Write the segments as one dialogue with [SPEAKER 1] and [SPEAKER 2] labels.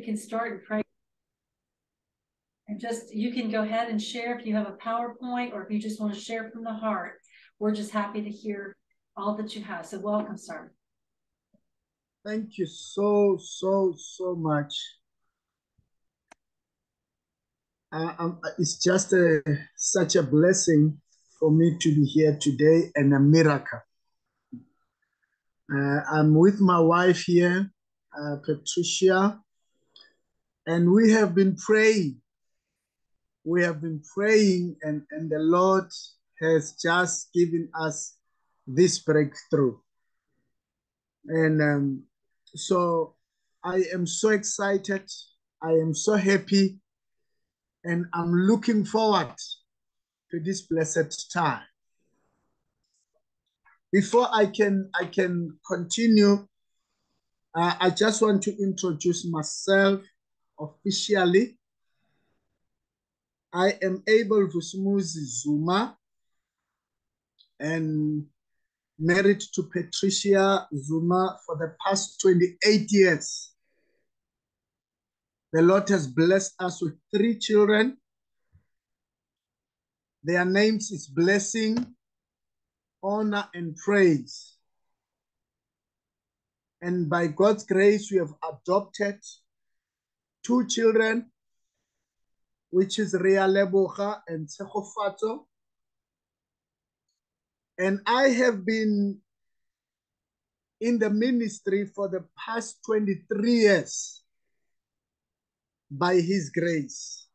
[SPEAKER 1] can start and pray. And just, you can go ahead and share if you have a PowerPoint or if you just want to share from the heart. We're just happy to hear all that you have. So welcome, sir.
[SPEAKER 2] Thank you so, so, so much. Uh, um, it's just a, such a blessing for me to be here today and a miracle. Uh, I'm with my wife here, uh, Patricia, and we have been praying. We have been praying, and, and the Lord has just given us this breakthrough. And um, so I am so excited. I am so happy. And I'm looking forward to this blessed time. Before I can, I can continue, uh, I just want to introduce myself officially. I am Abel Vusumuzi Zuma and married to Patricia Zuma for the past 28 years. The Lord has blessed us with three children. Their names is blessing, honor, and praise. And by God's grace, we have adopted two children, which is Ria Leboga and Tsegofato. And I have been in the ministry for the past 23 years by His grace.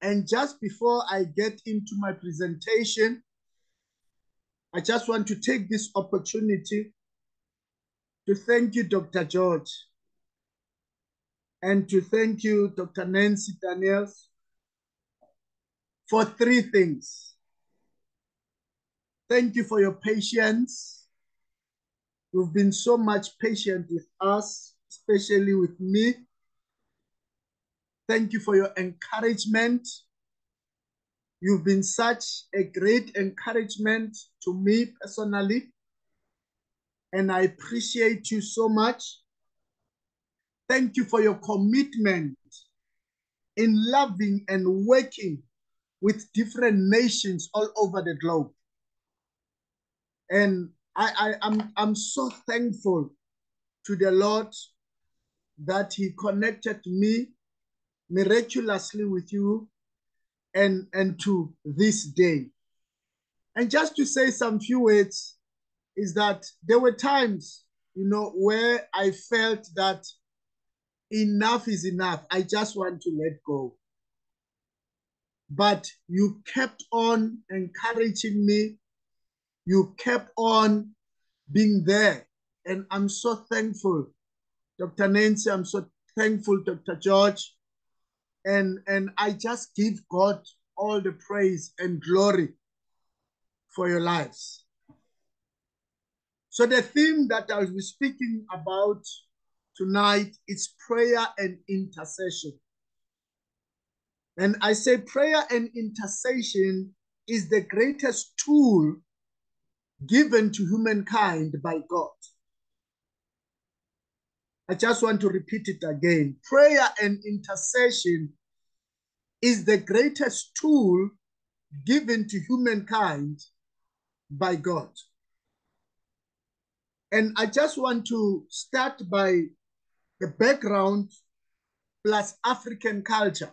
[SPEAKER 2] And just before I get into my presentation, I just want to take this opportunity to thank you, Dr. George, and to thank you, Dr. Nancy Daniels, for three things. Thank you for your patience. You've been so much patient with us, especially with me. Thank you for your encouragement. You've been such a great encouragement to me personally, and I appreciate you so much. Thank you for your commitment in loving and working with different nations all over the globe. And I, I, I'm, I'm so thankful to the Lord that He connected me miraculously with you and, and to this day. And just to say some few words is that there were times, you know, where I felt that enough is enough. I just want to let go. But you kept on encouraging me. You kept on being there. And I'm so thankful, Dr. Nancy. I'm so thankful, Dr. George. And, and I just give God all the praise and glory for your lives. So the theme that I will be speaking about tonight is prayer and intercession. And I say prayer and intercession is the greatest tool given to humankind by God. I just want to repeat it again. Prayer and intercession is the greatest tool given to humankind by God. And I just want to start by the background plus African culture.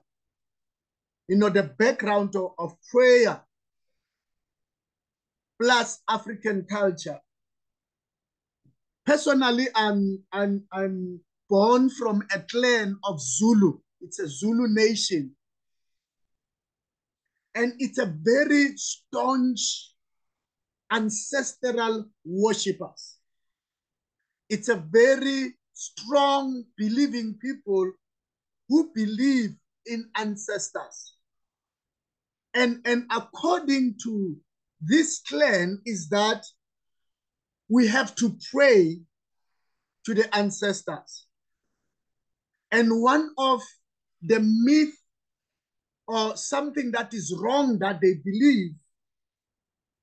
[SPEAKER 2] You know, the background of, of prayer plus African culture. Personally, I'm, I'm, I'm born from a clan of Zulu. It's a Zulu nation. And it's a very staunch ancestral worshippers. It's a very strong believing people who believe in ancestors. And, and according to this clan is that we have to pray to the ancestors. And one of the myth or something that is wrong that they believe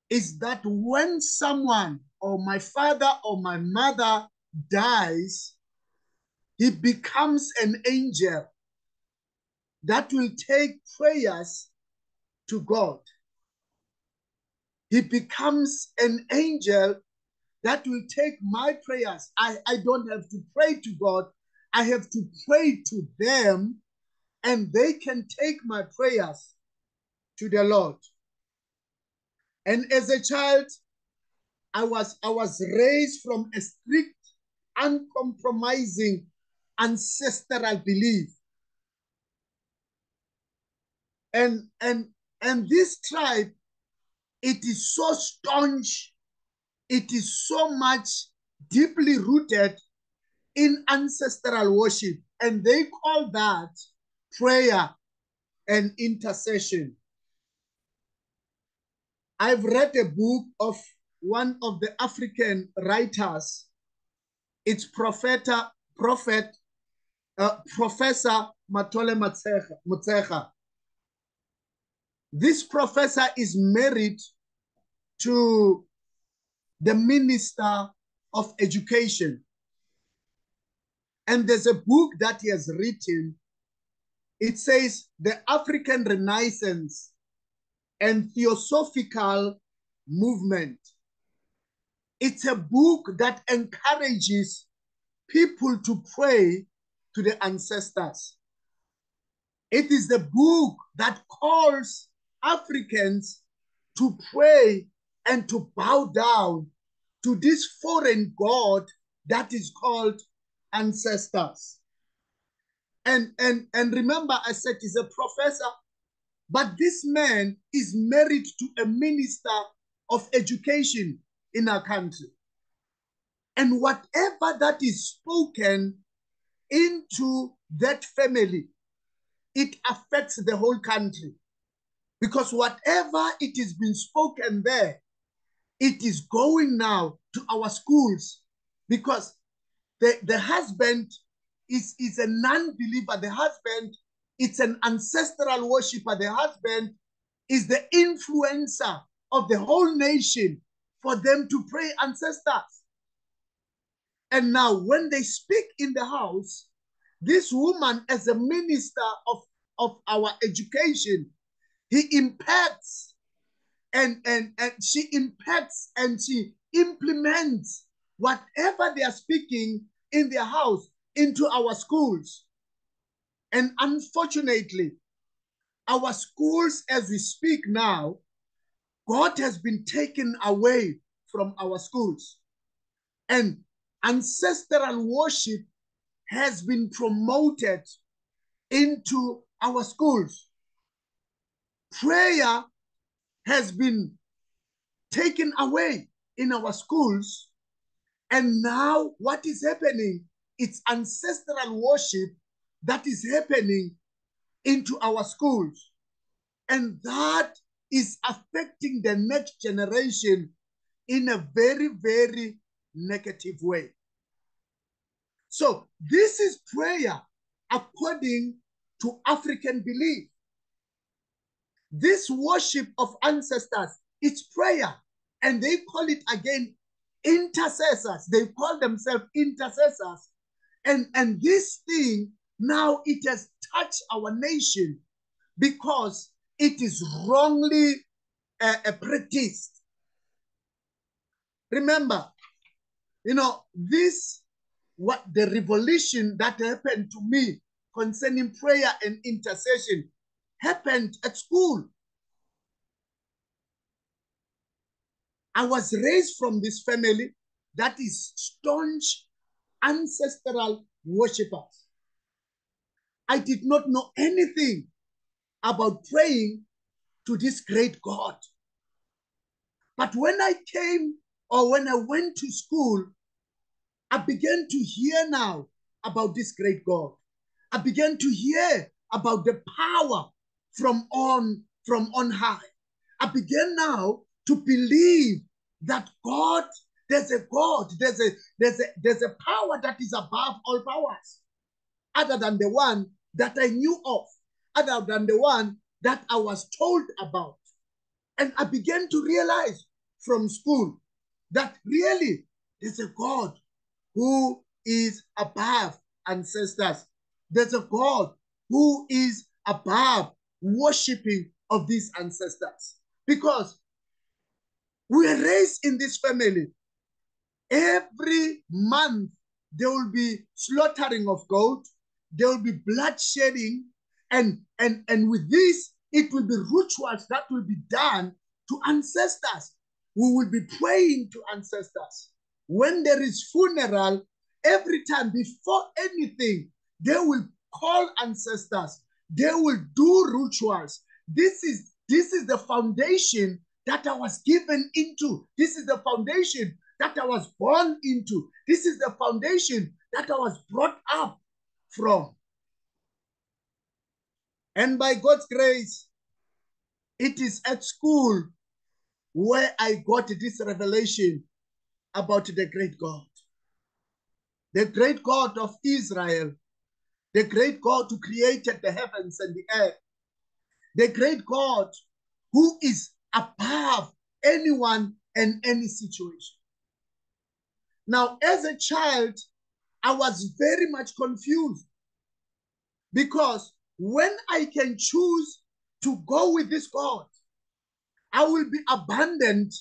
[SPEAKER 2] is that when someone or my father or my mother dies, he becomes an angel that will take prayers to God. He becomes an angel that will take my prayers. I, I don't have to pray to God, I have to pray to them, and they can take my prayers to the Lord. And as a child, I was I was raised from a strict, uncompromising ancestral belief. And and and this tribe, it is so staunch, it is so much deeply rooted in ancestral worship, and they call that prayer and intercession. I've read a book of one of the African writers. It's Prophet, Prophet uh, Professor Mathole Motshekga. This professor is married to the Minister of Education. And there's a book that he has written. It says The African Renaissance and Theosophical Movement. It's a book that encourages people to pray to the ancestors. It is the book that calls Africans to pray and to bow down to this foreign God that is called ancestors. And, and, and remember, I said he's a professor, but this man is married to a minister of education in our country. And whatever that is spoken into that family, it affects the whole country. Because whatever it is being spoken there, it is going now to our schools. Because the, the husband is, is a non-believer. The husband it's an ancestral worshiper. The husband is the influencer of the whole nation for them to pray ancestors. And now, when they speak in the house, this woman, as a minister of, of our education, he impacts and, and, and she impacts and she implements whatever they are speaking in their house into our schools. And unfortunately, our schools, as we speak now, God has been taken away from our schools. And ancestral worship has been promoted into our schools. Prayer has been taken away in our schools. And now, what is happening? It's ancestral worship that is happening into our schools. And that is affecting the next generation in a very, very negative way. So, this is prayer according to African belief. This worship of ancestors, it's prayer. And they call it again intercessors. They call themselves intercessors. And, and this thing now it has touched our nation because it is wrongly uh, uh, practiced. Remember, you know, this, what the revolution that happened to me concerning prayer and intercession happened at school. I was raised from this family that is staunch ancestral worshippers. I did not know anything about praying to this great God. But when I came or when I went to school, I began to hear now about this great God. I began to hear about the power from on from on high. I began now to believe that God, there's a God, there's a there's a there's a power that is above all powers, other than the one that I knew of, other than the one that I was told about. And I began to realize from school that really there's a God who is above ancestors. There's a God who is above worshiping of these ancestors. Because we are raised in this family. Every month there will be slaughtering of goat, there will be bloodshedding, and and and with this, it will be rituals that will be done to ancestors. We will be praying to ancestors. When there is funeral, every time before anything, they will call ancestors. They will do rituals. This is this is the foundation that I was given into. This is the foundation that I was born into. This is the foundation that I was brought up from. And by God's grace, it is at school where I got this revelation about the great God. The great God of Israel, the great God who created the heavens and the earth, the great God who is above anyone and any situation. Now, as a child, I was very much confused because when I can choose to go with this God, I will be abandoned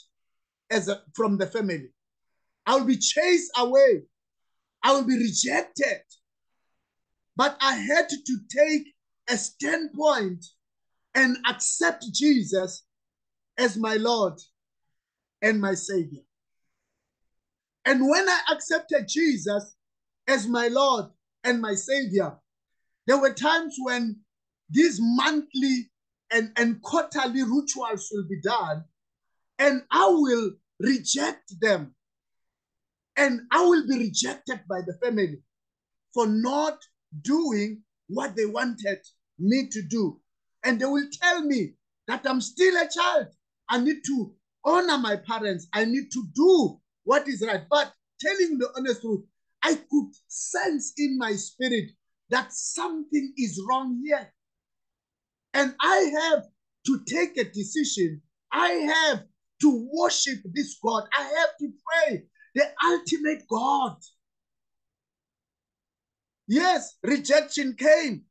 [SPEAKER 2] as a, from the family. I will be chased away. I will be rejected. But I had to take a standpoint and accept Jesus as my Lord and my Savior. And when I accepted Jesus as my Lord and my Savior, there were times when these monthly and, and quarterly rituals will be done, and I will reject them. And I will be rejected by the family for not doing what they wanted me to do. And they will tell me that I'm still a child. I need to honor my parents. I need to do what is right. But telling the honest truth, I could sense in my spirit that something is wrong here. And I have to take a decision. I have to worship this God. I have to pray the ultimate God. Yes, rejection came,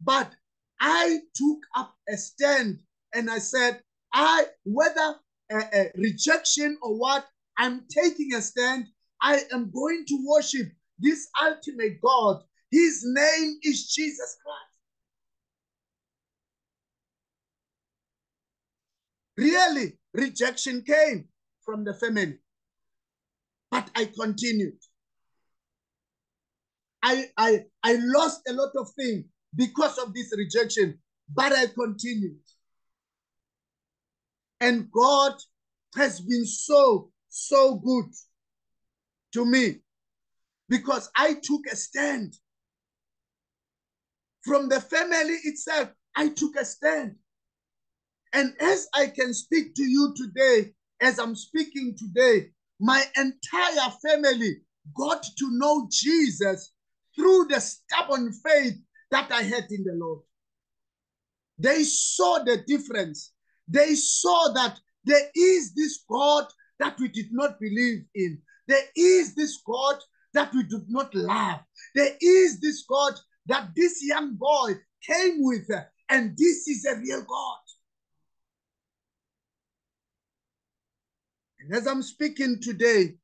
[SPEAKER 2] but I took up a stand and I said, I, whether a, a rejection or what, I'm taking a stand. I am going to worship this ultimate God. His name is Jesus Christ. Really, rejection came from the family. But I continued. I, I, I lost a lot of things because of this rejection, but I continued. And God has been so, so good to me because I took a stand. From the family itself, I took a stand. And as I can speak to you today, as I'm speaking today, my entire family got to know Jesus through the stubborn faith that I had in the Lord. They saw the difference. They saw that there is this God that we did not believe in. There is this God that we did not love. There is this God that this young boy came with, and this is a real God. And as I'm speaking today,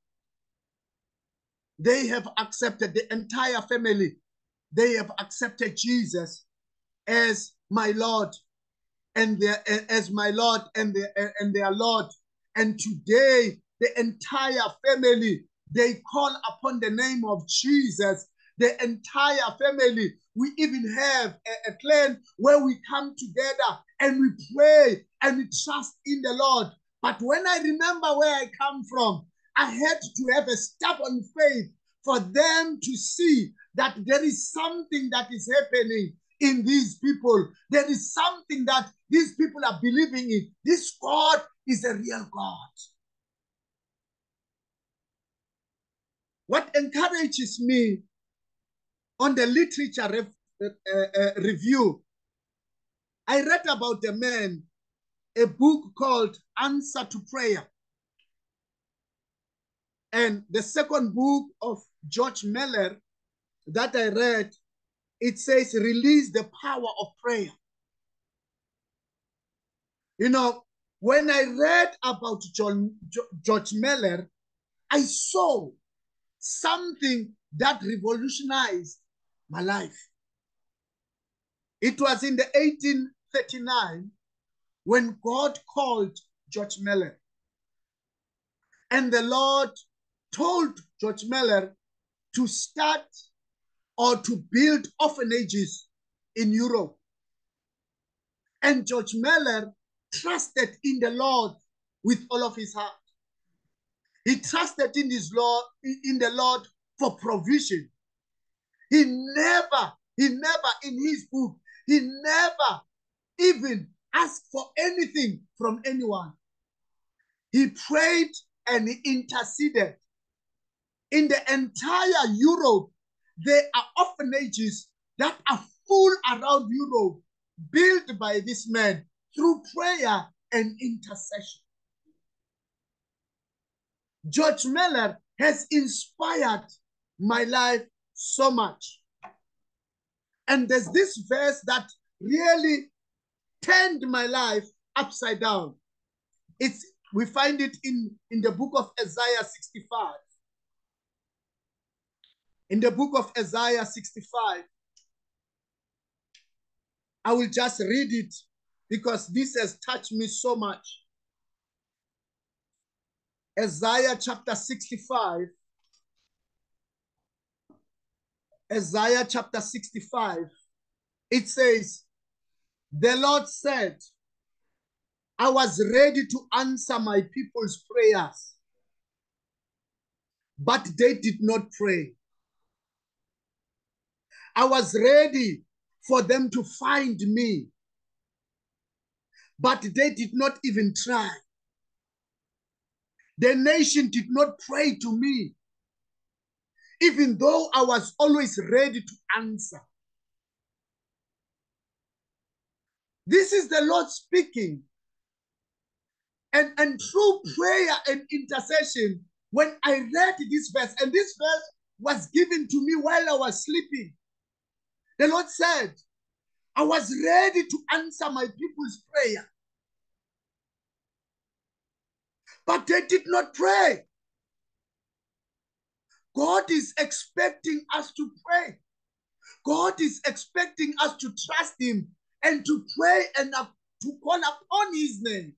[SPEAKER 2] they have accepted the entire family. They have accepted Jesus as my Lord and their as my Lord and their and their Lord. And today, the entire family they call upon the name of Jesus. The entire family. We even have a, a clan where we come together and we pray and we trust in the Lord. But when I remember where I come from, I had to have a stubborn faith for them to see that there is something that is happening in these people. There is something that these people are believing in. This God is a real God. What encourages me on the literature rev, uh, uh, review, I read about a man, a book called Answer to Prayer. And the second book of George Miller that I read, it says, release the power of prayer. You know, when I read about John, George Miller, I saw something that revolutionized my life. It was in the 1839 when God called George Miller. And the Lord told George Miller to start or to build orphanages in Europe. And George Miller trusted in the Lord with all of his heart. He trusted in his Lord, in the Lord for provision. He never, he never in his book, he never even asked for anything from anyone. He prayed and he interceded. In the entire Europe, there are orphanages that are full around Europe, built by this man through prayer and intercession. George Miller has inspired my life so much. And there's this verse that really turned my life upside down. It's we find it in, in the book of Isaiah 65. In the book of Isaiah 65, I will just read it because this has touched me so much. Isaiah chapter 65. Isaiah chapter 65. It says, The Lord said, I was ready to answer my people's prayers, but they did not pray. I was ready for them to find me, but they did not even try. The nation did not pray to me, even though I was always ready to answer. This is the Lord speaking. And, and through prayer and intercession, when I read this verse, and this verse was given to me while I was sleeping, the Lord said, I was ready to answer my people's prayer. But they did not pray. God is expecting us to pray. God is expecting us to trust Him and to pray and to call upon His name.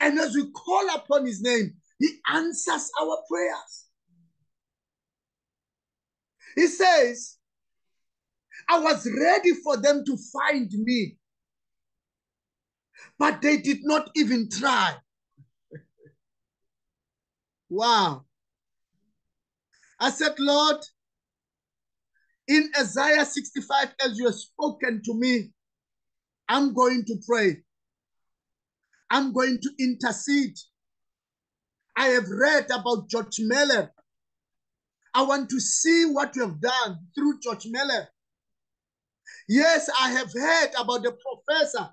[SPEAKER 2] And as we call upon His name, He answers our prayers. He says, I was ready for them to find me, but they did not even try. wow. I said, Lord, in Isaiah 65, as you have spoken to me, I'm going to pray. I'm going to intercede. I have read about George Miller. I want to see what you have done through George Miller. Yes, I have heard about the professor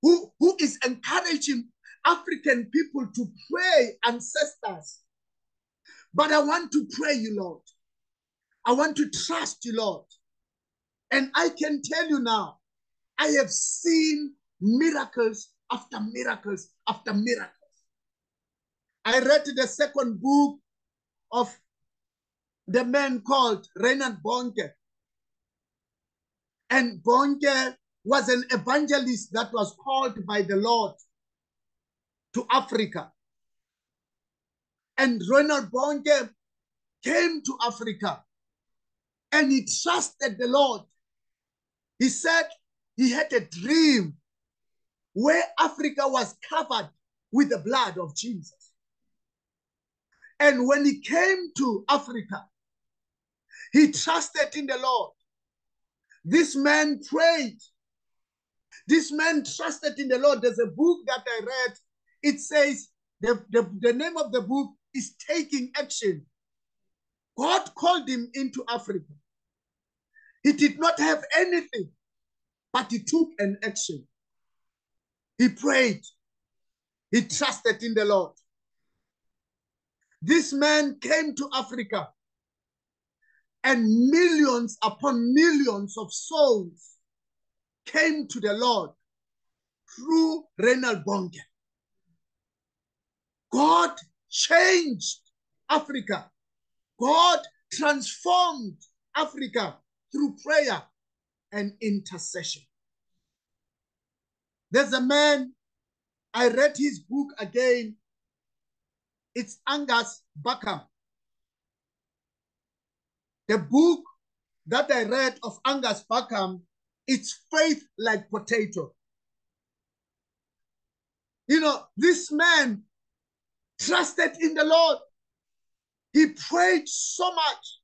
[SPEAKER 2] who, who is encouraging African people to pray ancestors. But I want to pray you, Lord. I want to trust you, Lord. And I can tell you now, I have seen miracles after miracles after miracles. I read the second book of the man called Reinhard Bonnke. And Bonnke was an evangelist that was called by the Lord to Africa. And Reinhard Bonnke came to Africa and he trusted the Lord. He said he had a dream where Africa was covered with the blood of Jesus. And when he came to Africa, he trusted in the Lord. This man prayed. This man trusted in the Lord. There's a book that I read. It says, the, the, the name of the book is Taking Action. God called him into Africa. He did not have anything, but he took an action. He prayed. He trusted in the Lord. This man came to Africa and millions upon millions of souls came to the Lord through Reinhard Bonnke. God changed Africa. God transformed Africa through prayer and intercession. There's a man, I read his book again. It's Angus Buchan. The book that I read of Angus Buchan, it's faith like potato. You know, this man trusted in the Lord. He prayed so much.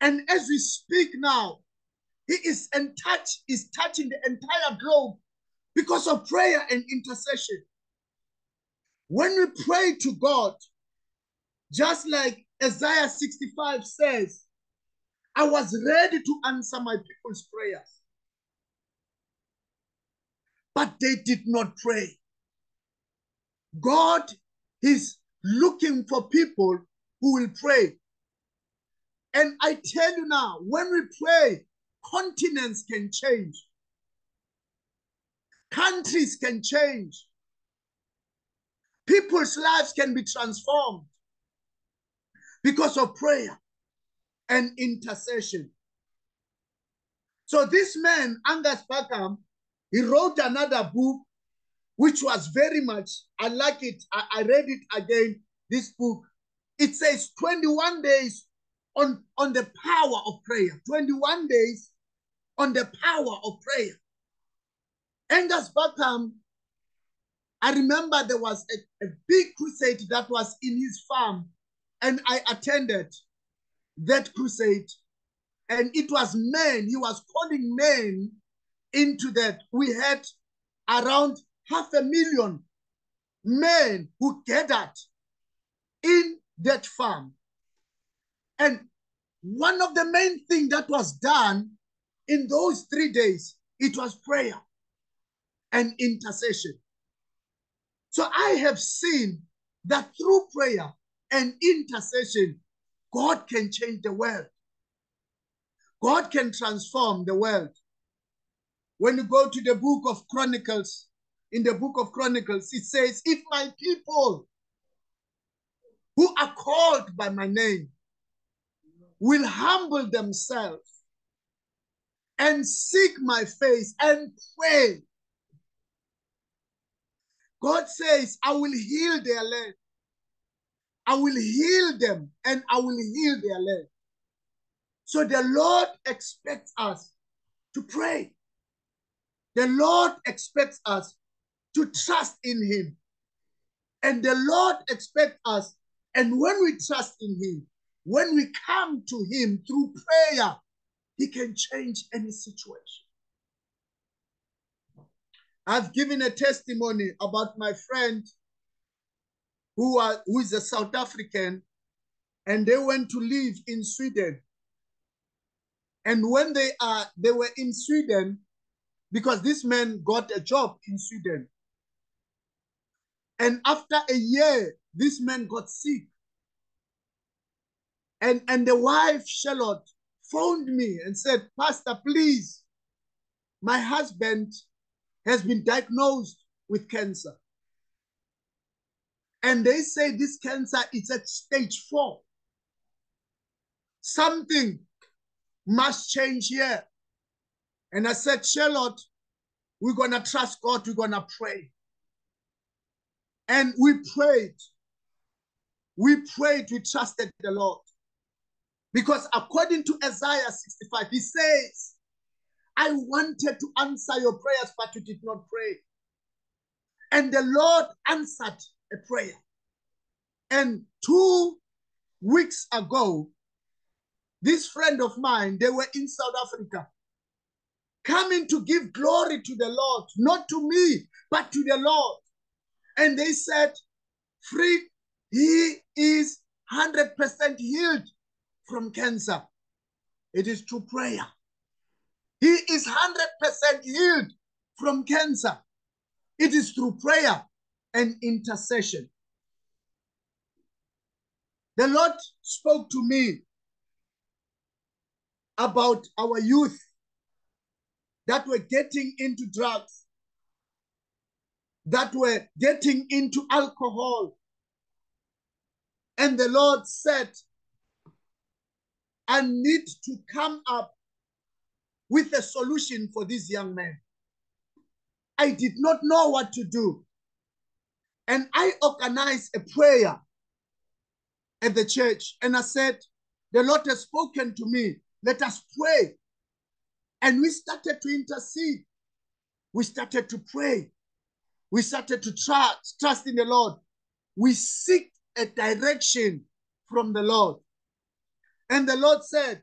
[SPEAKER 2] And as we speak now, he is in touch, is touching the entire globe because of prayer and intercession. When we pray to God, just like Isaiah 65 says, I was ready to answer my people's prayers. But they did not pray. God is looking for people who will pray. And I tell you now, when we pray, continents can change, countries can change, people's lives can be transformed because of prayer and intercession. So this man, Angus Buchan, he wrote another book, which was very much, I like it. I, I read it again, this book. It says 21 days on, on the power of prayer. 21 days on the power of prayer. Angus Buchan, I remember there was a, a big crusade that was in his farm, and I attended that crusade. And it was men, he was calling men into that. We had around half a million men who gathered in that farm. And one of the main things that was done in those three days, it was prayer and intercession. So I have seen that through prayer and intercession, God can change the world. God can transform the world. When you go to the book of Chronicles, in the book of Chronicles, it says, If my people who are called by my name will humble themselves and seek my face and pray. God says, I will heal their land. I will heal them and I will heal their land. So the Lord expects us to pray. The Lord expects us to trust in Him. And the Lord expects us, and when we trust in Him, when we come to Him through prayer, He can change any situation. I've given a testimony about my friend who, are, who is a South African, and they went to live in Sweden. And when they are they were in Sweden, because this man got a job in Sweden. And after a year, this man got sick. And, and the wife, Charlotte, phoned me and said, Pastor, please, my husband has been diagnosed with cancer. And they say this cancer is at stage four. Something must change here. And I said, Charlotte, we're going to trust God, we're going to pray. And we prayed. We prayed, we trusted the Lord. Because according to Isaiah 65, he says, I wanted to answer your prayers, but you did not pray. And the Lord answered a prayer. And two weeks ago, this friend of mine, they were in South Africa, coming to give glory to the Lord, not to me, but to the Lord. And they said, Fred, he is 100% healed from cancer. It is through prayer. He is 100% healed from cancer. It is through prayer and intercession. The Lord spoke to me about our youth that were getting into drugs, that were getting into alcohol. And the Lord said, I need to come up with a solution for these young men. I did not know what to do. And I organized a prayer at the church. And I said, The Lord has spoken to me. Let us pray. And we started to intercede. We started to pray. We started to trust, trust in the Lord. We seek a direction from the Lord. And the Lord said,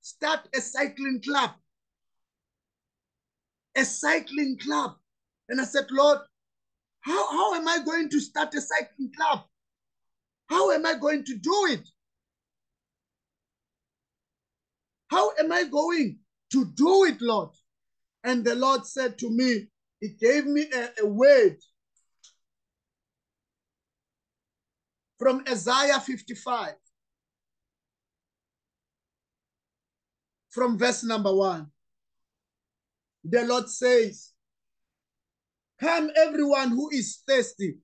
[SPEAKER 2] Start a cycling club. A cycling club. And I said, Lord, how, how am I going to start a cycling club? How am I going to do it? How am I going to do it, Lord? And the Lord said to me, He gave me a, a word from Isaiah 55, from verse number one. The Lord says, Come, everyone who is thirsty.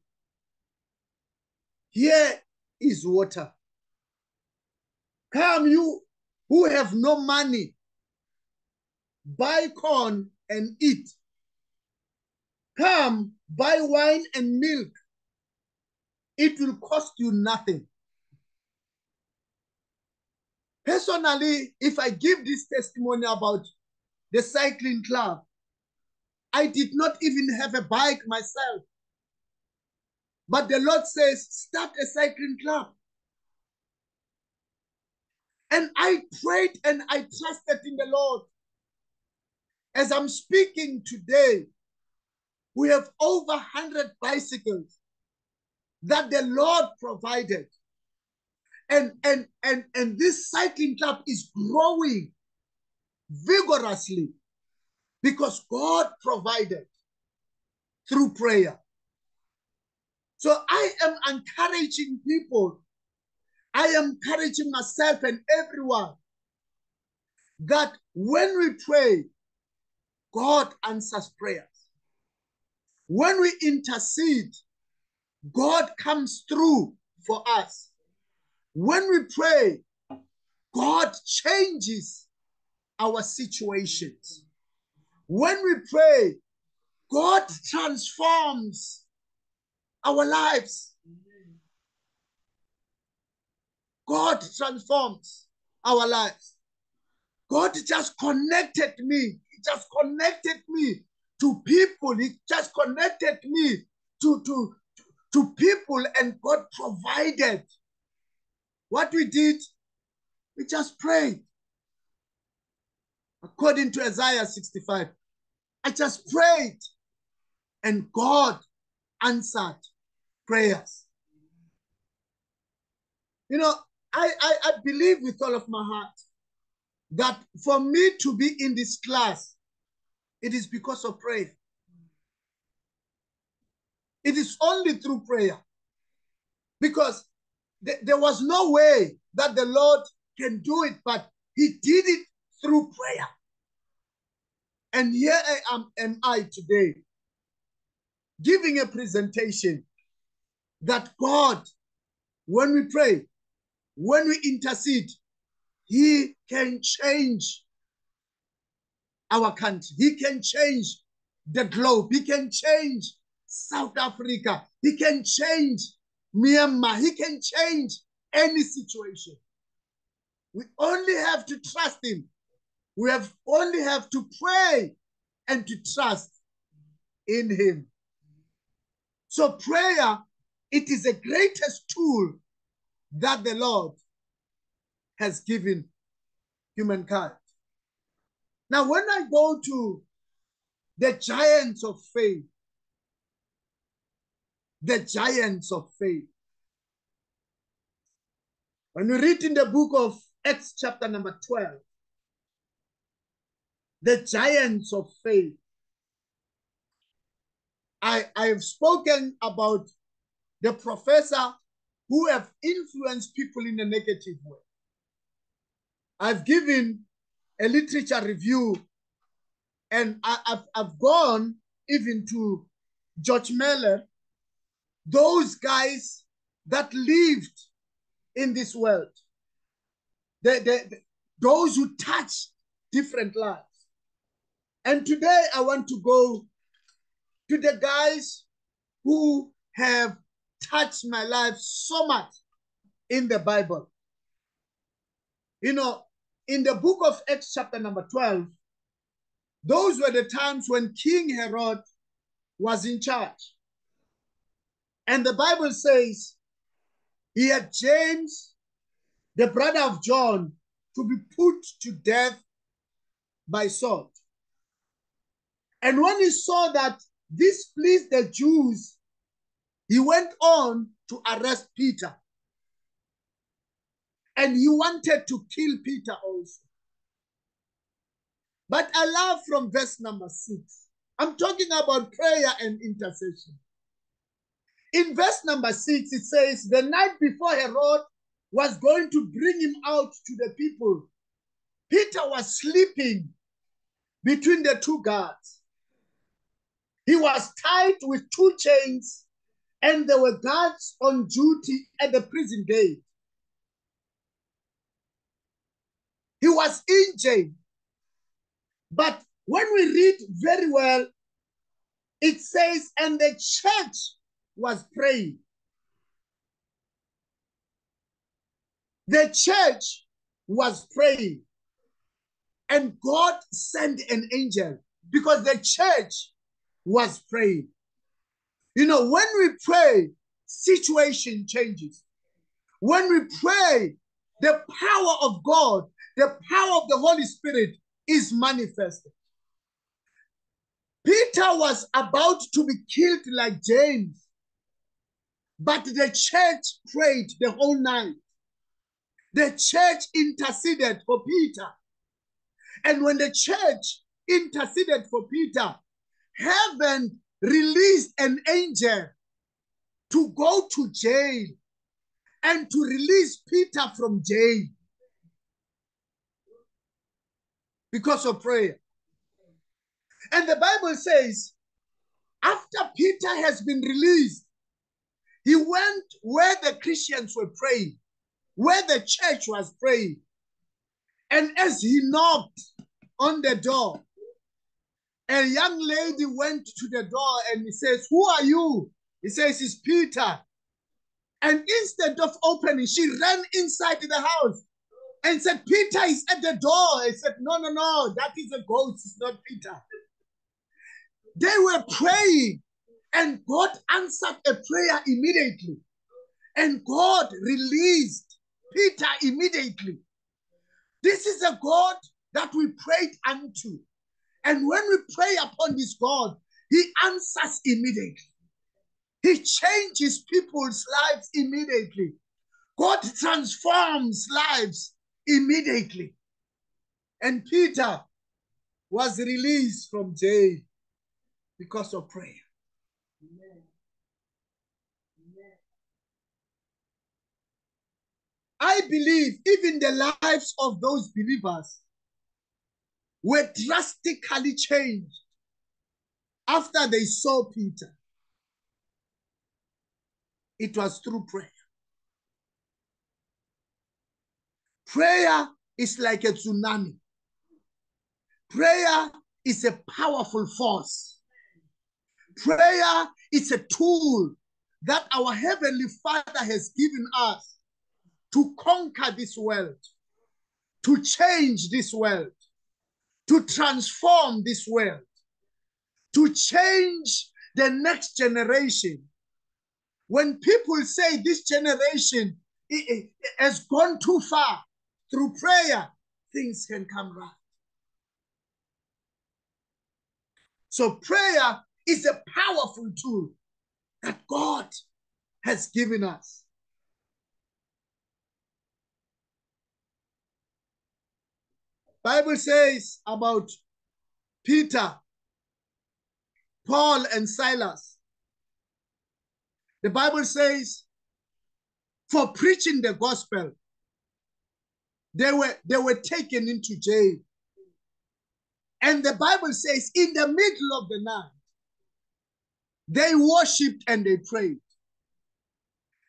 [SPEAKER 2] Here is water. Come, you who have no money, buy corn and eat. Come, buy wine and milk. It will cost you nothing. Personally, if I give this testimony about the cycling club, I did not even have a bike myself. But the Lord says, start a cycling club. And I prayed and I trusted in the Lord. As I'm speaking today, we have over 100 bicycles that the Lord provided. And, and, and, and this cycling club is growing vigorously because God provided through prayer. So I am encouraging people. I am encouraging myself and everyone that when we pray, God answers prayers. When we intercede, God comes through for us. When we pray, God changes our situations. When we pray, God transforms our lives. God transforms our lives. God just connected me. He just connected me to people. He just connected me to, to, to people, and God provided. What we did, we just prayed. According to Isaiah 65, I just prayed, and God answered prayers. You know, I, I, I believe with all of my heart that for me to be in this class, it is because of prayer. It is only through prayer. Because th there was no way that the Lord can do it, but He did it through prayer. And here I am, am I today, giving a presentation that God, when we pray, when we intercede, He can change our country. He can change the globe. He can change South Africa. He can change Myanmar. He can change any situation. We only have to trust Him. We have only have to pray and to trust in Him. So prayer it is the greatest tool that the Lord has given humankind. Now, when I go to the giants of faith, the giants of faith, when we read in the book of Acts, chapter number 12, the giants of faith, I, I have spoken about the professor who have influenced people in a negative way. I've given a literature review, and I, have I've gone even to George Miller, those guys that lived in this world, the, the, the, those who touch different lives. And today I want to go to the guys who have touched my life so much in the Bible. You know, in the book of Acts, chapter number 12, those were the times when King Herod was in charge. And the Bible says he had James, the brother of John, to be put to death by sword. And when he saw that this pleased the Jews, he went on to arrest Peter. And he wanted to kill Peter also. But I love from verse number six. I'm talking about prayer and intercession. In verse number six, it says, The night before Herod was going to bring him out to the people, Peter was sleeping between the two guards. He was tied with two chains, and there were guards on duty at the prison gate. He was in jail. But when we read very well, it says, and the church was praying. The church was praying. And God sent an angel because the church was praying. You know, when we pray, situation changes. When we pray, the power of God, the power of the Holy Spirit is manifested. Peter was about to be killed like James, but the church prayed the whole night. The church interceded for Peter. And when the church interceded for Peter, heaven released an angel to go to jail and to release Peter from jail because of prayer. And the Bible says, after Peter has been released, he went where the Christians were praying, where the church was praying. And as he knocked on the door, a young lady went to the door and he says, Who are you? He says, It's Peter. And instead of opening, she ran inside the house and said, Peter is at the door. He said, No, no, no, that is a ghost, it's not Peter. They were praying, and God answered a prayer immediately. And God released Peter immediately. This is a God that we prayed unto. And when we pray upon this God, He answers immediately. He changes people's lives immediately. God transforms lives immediately. And Peter was released from jail because of prayer. Amen. Amen. I believe even the lives of those believers were drastically changed after they saw Peter. It was through prayer. Prayer is like a tsunami. Prayer is a powerful force. Prayer is a tool that our Heavenly Father has given us to conquer this world, to change this world, to transform this world, to change the next generation. When people say this generation has gone too far through prayer, things can come right. So prayer is a powerful tool that God has given us. Bible says about Peter, Paul, and Silas. The Bible says, for preaching the gospel, they were, they were taken into jail. And the Bible says, in the middle of the night, they worshiped and they prayed.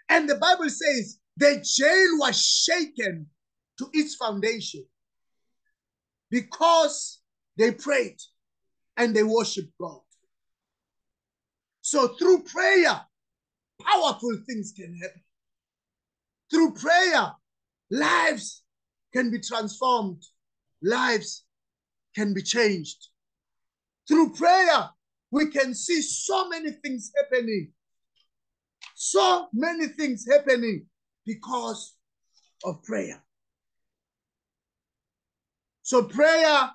[SPEAKER 2] And the Bible says the jail was shaken to its foundation because they prayed and they worshiped God. So through prayer, powerful things can happen. Through prayer, lives can be transformed, lives can be changed. Through prayer, we can see so many things happening. So many things happening because of prayer. So prayer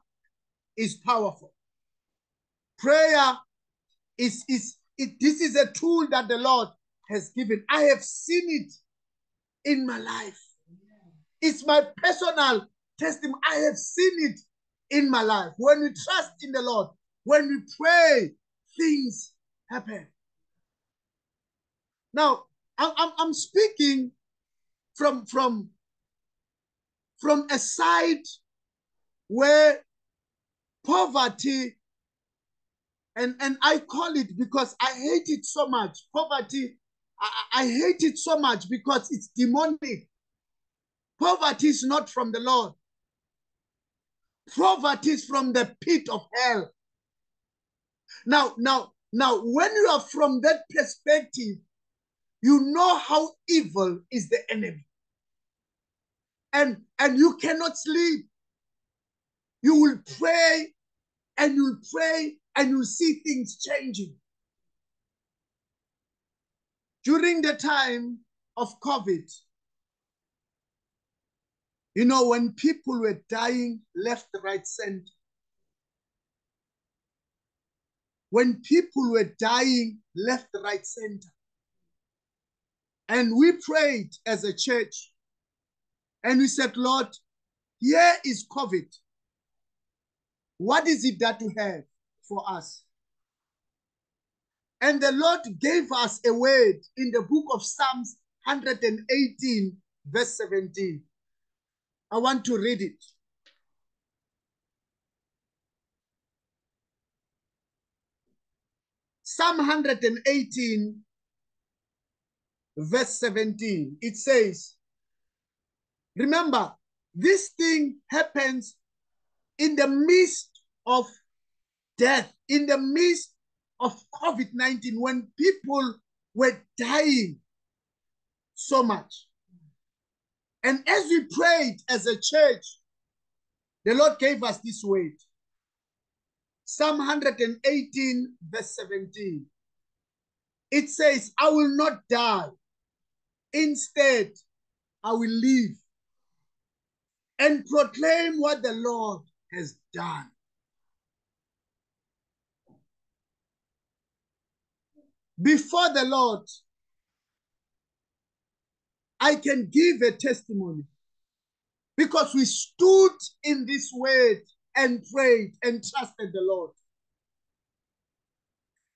[SPEAKER 2] is powerful. Prayer is, is it, this is a tool that the Lord has given. I have seen it in my life. It's my personal testimony. I have seen it in my life. When we trust in the Lord, when we pray, things happen. Now, I'm, I'm speaking from, from, from a side where poverty, and, and I call it because I hate it so much. Poverty, I, I hate it so much because it's demonic. Poverty is not from the Lord. Poverty is from the pit of hell. Now, now, now, when you are from that perspective, you know how evil is the enemy. And, and you cannot sleep. You will pray and you'll pray and you'll see things changing. During the time of COVID, you know, when people were dying left, right, center, when people were dying left, right, center, and we prayed as a church, and we said, Lord, here is COVID. What is it that you have for us? And the Lord gave us a word in the book of Psalms 118, verse 17. I want to read it. Psalm 118, verse 17. It says, Remember, this thing happens in the midst of death, in the midst of COVID 19, when people were dying so much. And as we prayed as a church, the Lord gave us this word. Psalm 118, verse 17. It says, I will not die. Instead, I will live and proclaim what the Lord has done. Before the Lord, I can give a testimony because we stood in this word and prayed and trusted the Lord.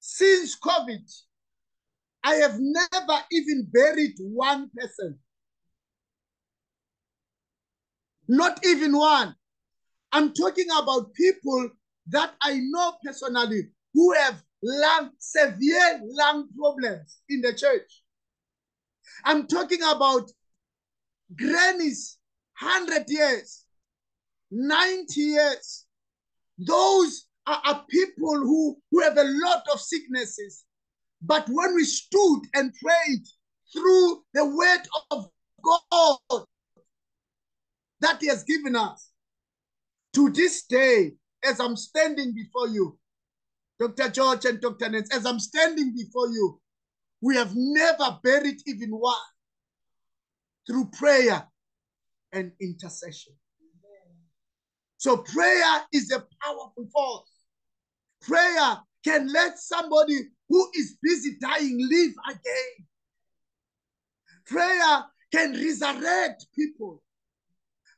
[SPEAKER 2] Since COVID, I have never even buried one person. Not even one. I'm talking about people that I know personally who have lung, severe lung problems in the church. I'm talking about grannies, 100 years, 90 years. Those are, are people who, who have a lot of sicknesses. But when we stood and prayed through the word of God that He has given us, to this day, as I'm standing before you, Dr. George and Dr. Nance, as I'm standing before you, we have never buried even one through prayer and intercession. So prayer is a powerful force. Prayer can let somebody who is busy dying live again. Prayer can resurrect people.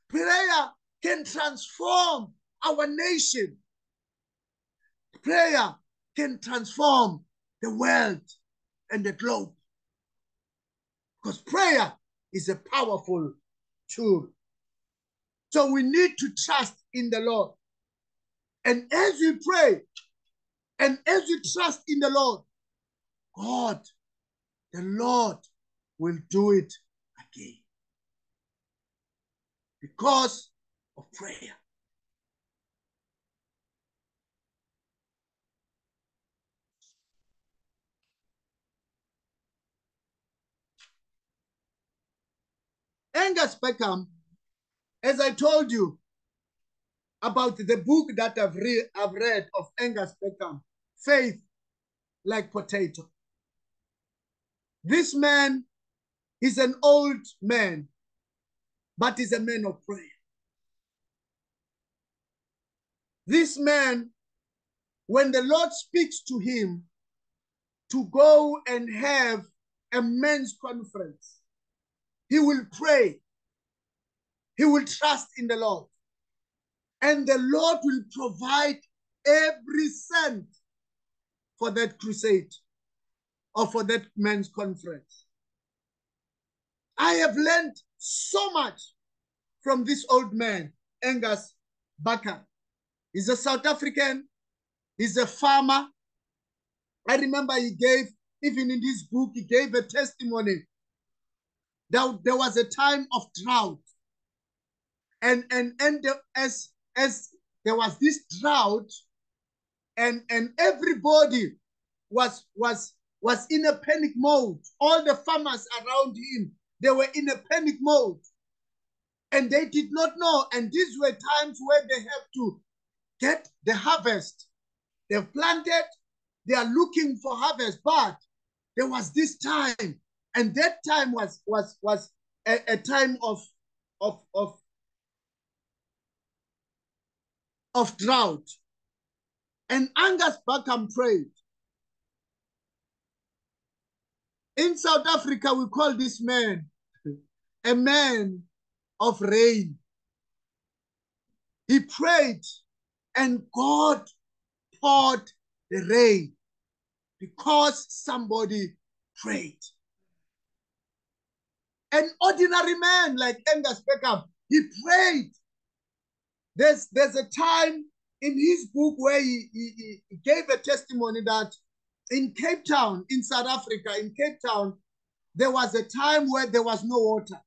[SPEAKER 2] Prayer can transform our nation. Prayer can transform the world and the globe. Because prayer is a powerful tool. So we need to trust in the Lord. And as we pray and as we trust in the Lord, God, the Lord will do it again because of prayer. Angus Buchan, as I told you about the book that I've, re I've read of Angus Buchan, Faith Like Potato. This man is an old man, but is a man of prayer. This man, when the Lord speaks to him to go and have a men's conference, he will pray. He will trust in the Lord. And the Lord will provide every cent for that crusade or for that men's conference. I have learned so much from this old man, Angus Buchan. He's a South African, he's a farmer. I remember he gave, even in this book, he gave a testimony that there was a time of drought. And and and the, as as there was this drought, and and everybody was was was in a panic mode. All the farmers around him, they were in a panic mode. And they did not know. And these were times where they have to get the harvest. They've planted, they are looking for harvest, but there was this time and that time was was was a, a time of of of of drought. And angus Buchan prayed. In south africa we call this man a man of rain. He prayed and god poured the rain because somebody prayed an ordinary man like Angus Buchan, he prayed. There's, there's a time in his book where he, he, he gave a testimony that in Cape Town, in South Africa, in Cape Town, there was a time where there was no water.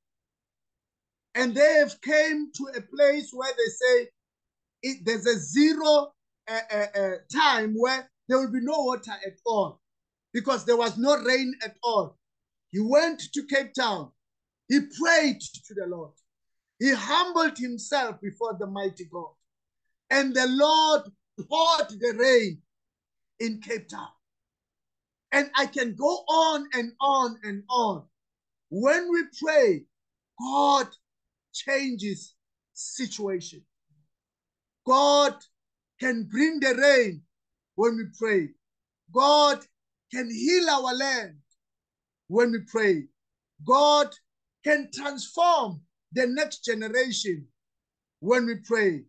[SPEAKER 2] And they have came to a place where they say it, there's a zero uh, uh, uh, time where there will be no water at all because there was no rain at all. He went to Cape Town he prayed to the Lord. He humbled himself before the mighty God. And the Lord poured the rain in Cape Town. And I can go on and on and on. When we pray, God changes situation. God can bring the rain when we pray. God can heal our land when we pray. God can transform the next generation when we pray.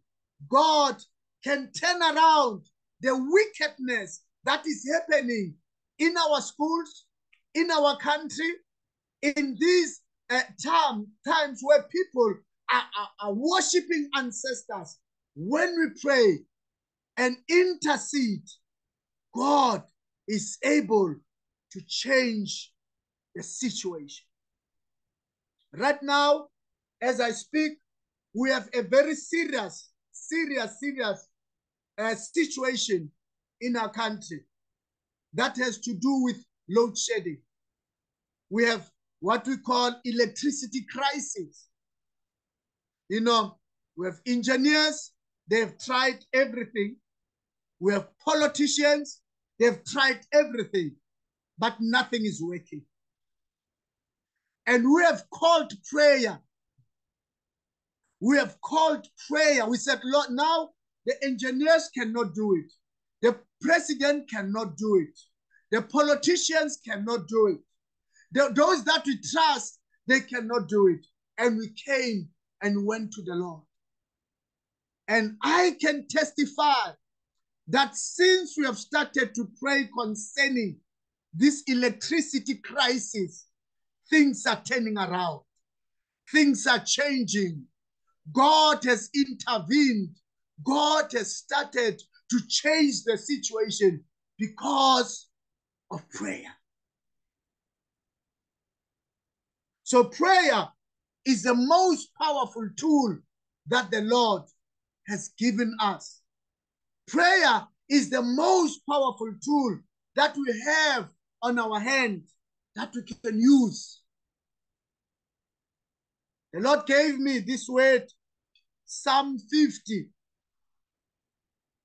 [SPEAKER 2] God can turn around the wickedness that is happening in our schools, in our country, in these uh, time, times where people are, are, are worshiping ancestors. When we pray and intercede, God is able to change the situation. Right now, as I speak, we have a very serious, serious, serious uh, situation in our country that has to do with load shedding. We have what we call electricity crisis. You know, we have engineers, they've tried everything. We have politicians, they've tried everything, but nothing is working. And we have called prayer. We have called prayer. We said, Lord, now the engineers cannot do it. The president cannot do it. The politicians cannot do it. The, those that we trust, they cannot do it. And we came and went to the Lord. And I can testify that since we have started to pray concerning this electricity crisis, things are turning around, things are changing. God has intervened, God has started to change the situation because of prayer. So, prayer is the most powerful tool that the Lord has given us. Prayer is the most powerful tool that we have on our hand that we can use. The Lord gave me this word, Psalm 50,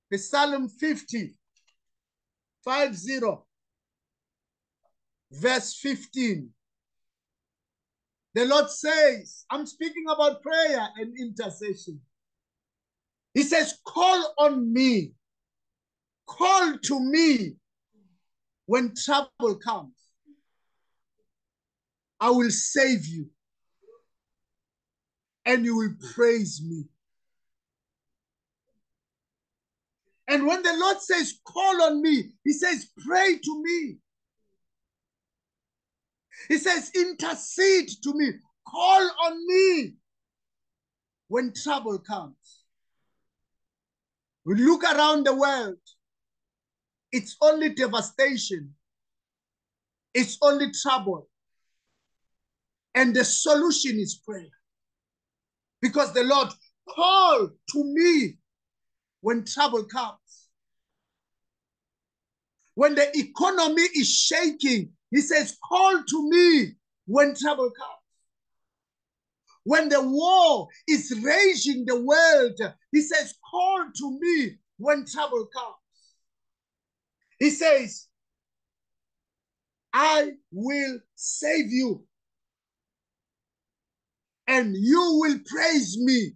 [SPEAKER 2] the Psalm 50, 5 0, verse 15. The Lord says, I'm speaking about prayer and intercession. He says, Call on me, call to me when trouble comes. I will save you and you will praise me. And when the Lord says, Call on me, He says, Pray to me. He says, Intercede to me, call on me when trouble comes. We look around the world, it's only devastation, it's only trouble. And the solution is prayer. Because the Lord called to me when trouble comes. When the economy is shaking, he says, Call to me when trouble comes. When the war is raging the world, he says, Call to me when trouble comes. He says, I will save you and you will praise me.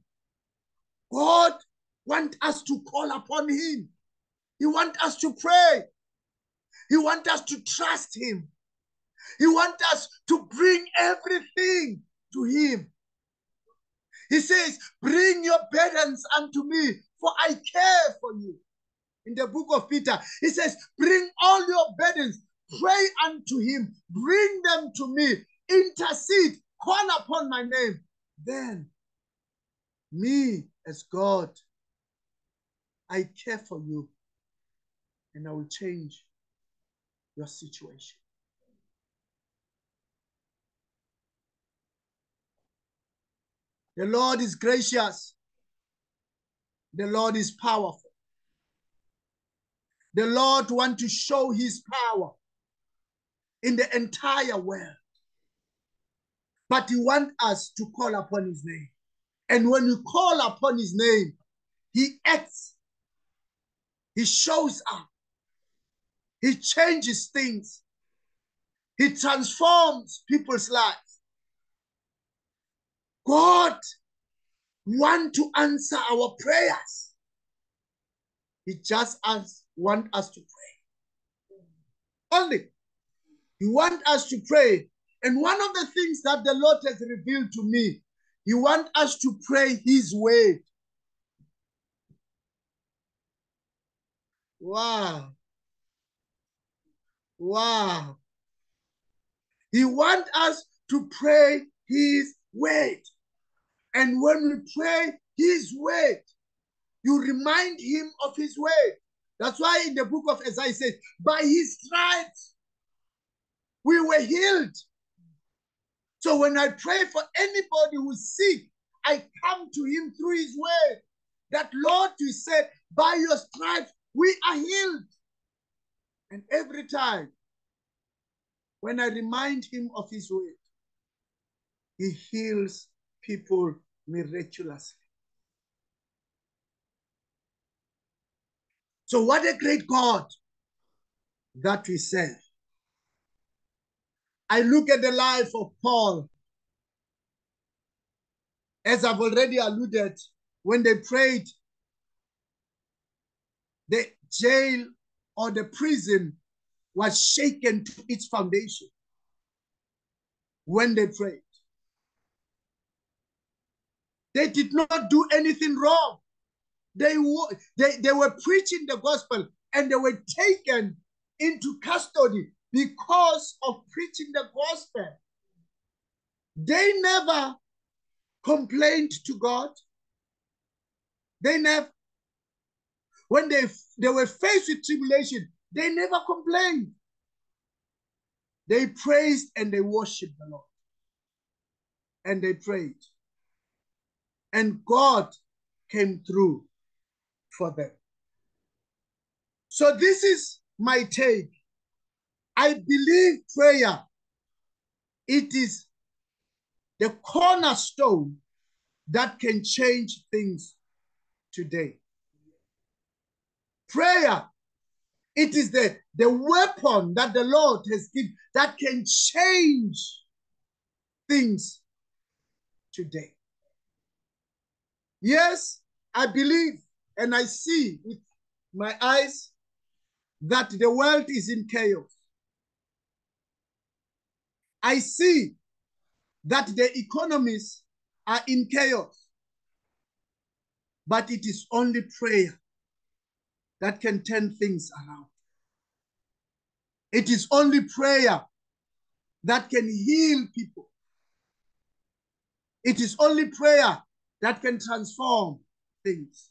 [SPEAKER 2] God want us to call upon him. He want us to pray. He want us to trust him. He want us to bring everything to him. He says, bring your burdens unto me, for I care for you. In the book of Peter, he says, bring all your burdens, pray unto him, bring them to me, intercede, call upon my name. Then, me as God, I care for you and I will change your situation. The Lord is gracious. The Lord is powerful. The Lord wants to show his power in the entire world. But he wants us to call upon his name. And when we call upon his name, he acts. He shows up. He changes things. He transforms people's lives. God want to answer our prayers. He just wants want us to pray. Only. He want us to pray. And one of the things that the Lord has revealed to me, He want us to pray His way. Wow. Wow. He want us to pray His word. And when we pray his word, you remind him of his word. That's why in the book of Isaiah says, by his stripes we were healed. So when I pray for anybody who's sick, I come to him through his word. That Lord, you said, by your stripes we are healed. And every time when I remind him of his word, he heals people miraculously. So, what a great God that we serve. I look at the life of Paul. As I've already alluded, when they prayed, the jail or the prison was shaken to its foundation when they prayed. They did not do anything wrong. They, they, they were preaching the gospel and they were taken into custody because of preaching the gospel. They never complained to God. They never, when they, they were faced with tribulation, they never complained. They praised and they worshiped the Lord. And they prayed. And God came through for them. So this is my take. I believe prayer, it is the cornerstone that can change things today. Prayer, it is the, the weapon that the Lord has given that can change things today. Yes, I believe and I see with my eyes that the world is in chaos. I see that the economies are in chaos. But it is only prayer that can turn things around. It is only prayer that can heal people. It is only prayer that can transform things.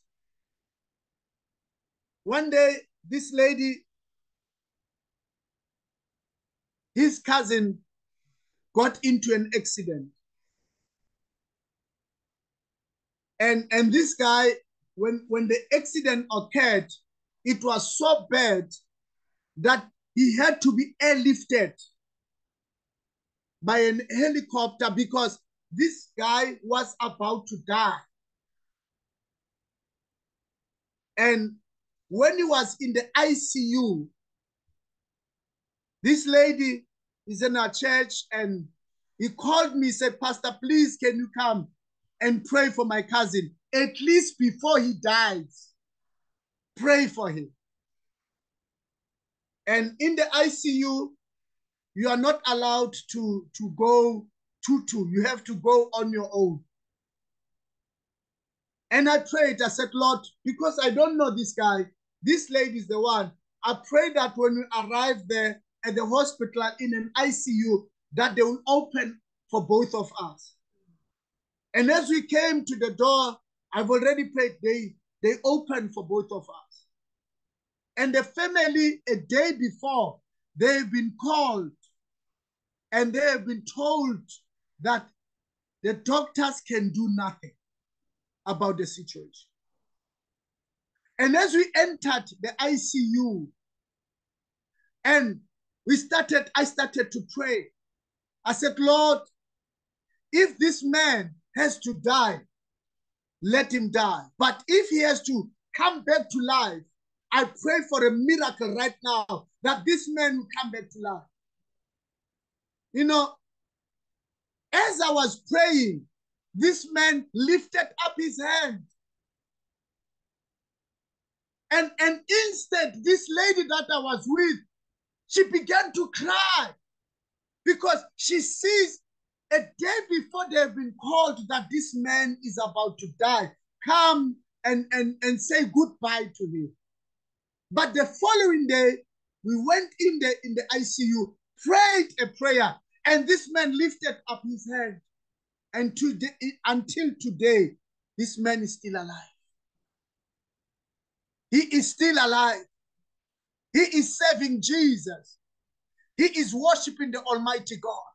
[SPEAKER 2] One day, this lady, his cousin, got into an accident. And, and this guy, when, when the accident occurred, it was so bad that he had to be airlifted by an helicopter because this guy was about to die. And when he was in the ICU, this lady is in our church and he called me, said, Pastor, please, can you come and pray for my cousin? At least before he dies, pray for him. And in the ICU, you are not allowed to, to go two-two. You have to go on your own. And I prayed, I said, Lord, because I don't know this guy, this lady is the one. I pray that when we arrive there at the hospital in an ICU, that they will open for both of us. And as we came to the door, I've already prayed, they, they opened for both of us. And the family, a day before, they've been called and they have been told that the doctors can do nothing about the situation. And as we entered the ICU and we started, I started to pray. I said, Lord, if this man has to die, let him die. But if he has to come back to life, I pray for a miracle right now that this man will come back to life. You know, as I was praying, this man lifted up his hand. And, and instead, this lady that I was with, she began to cry because she sees a day before they have been called that this man is about to die. Come and, and, and say goodbye to him. But the following day, we went in the in the ICU, prayed a prayer, and this man lifted up his hand. And today, until today, this man is still alive. He is still alive. He is serving Jesus. He is worshiping the Almighty God.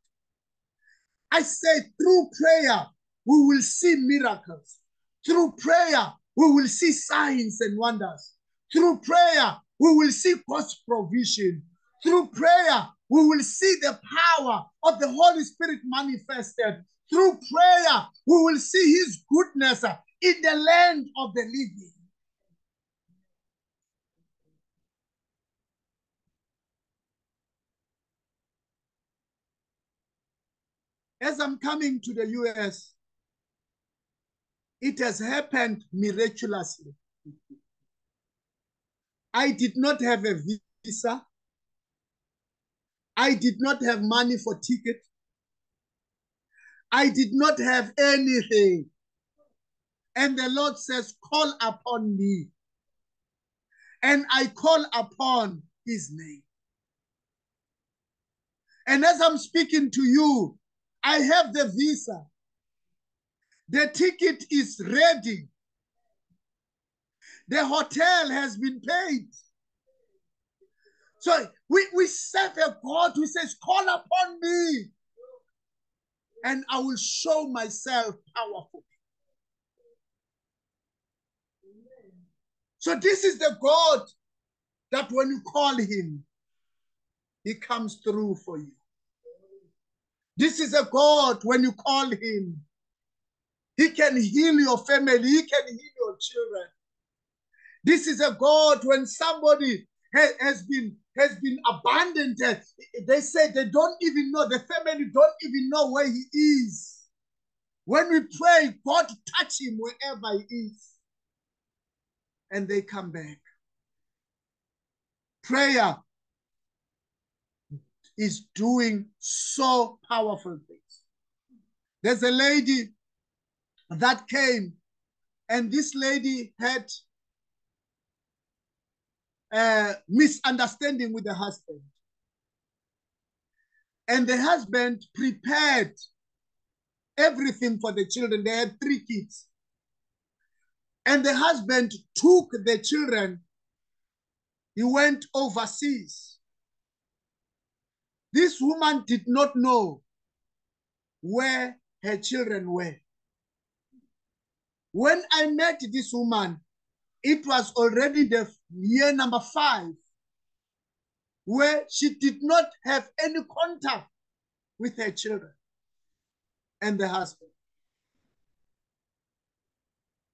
[SPEAKER 2] I say through prayer, we will see miracles. Through prayer, we will see signs and wonders. Through prayer, we will see God's provision. Through prayer, we will see the power of the Holy Spirit manifested. Through prayer, we will see His goodness in the land of the living. As I'm coming to the US, it has happened miraculously. I did not have a visa. I did not have money for ticket. I did not have anything. And the Lord says, call upon me. And I call upon his name. And as I'm speaking to you, I have the visa. The ticket is ready. The hotel has been paid. So we, we serve a God who says, Call upon me, and I will show myself powerful. So this is the God that when you call him, he comes through for you. This is a God when you call him, he can heal your family, he can heal your children. This is a God when somebody has been has been abandoned. They say they don't even know, the family don't even know where he is. When we pray, God touch him wherever he is. And they come back. Prayer is doing so powerful things. There's a lady that came, and this lady had a misunderstanding with the husband. And the husband prepared everything for the children. They had three kids. And the husband took the children, he went overseas. This woman did not know where her children were. When I met this woman, it was already the year number five where she did not have any contact with her children and the husband.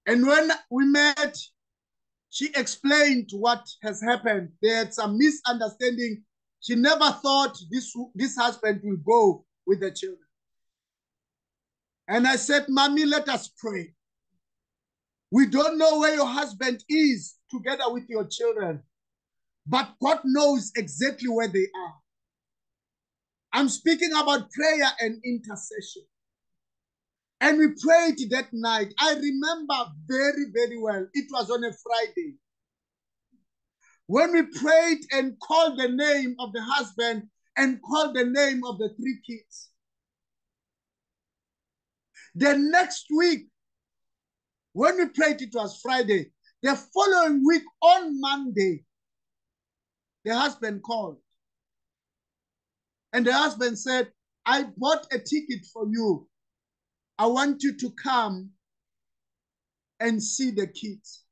[SPEAKER 2] And when we met, she explained what has happened. They had some misunderstanding. She never thought this, this husband will go with the children. And I said, Mommy, let us pray. We don't know where your husband is together with your children, but God knows exactly where they are. I'm speaking about prayer and intercession. And we prayed that night. I remember very, very well. It was on a Friday. When we prayed and called the name of the husband and called the name of the three kids. The next week, when we prayed, it was Friday. The following week, on Monday, the husband called. And the husband said, I bought a ticket for you. I want you to come and see the kids.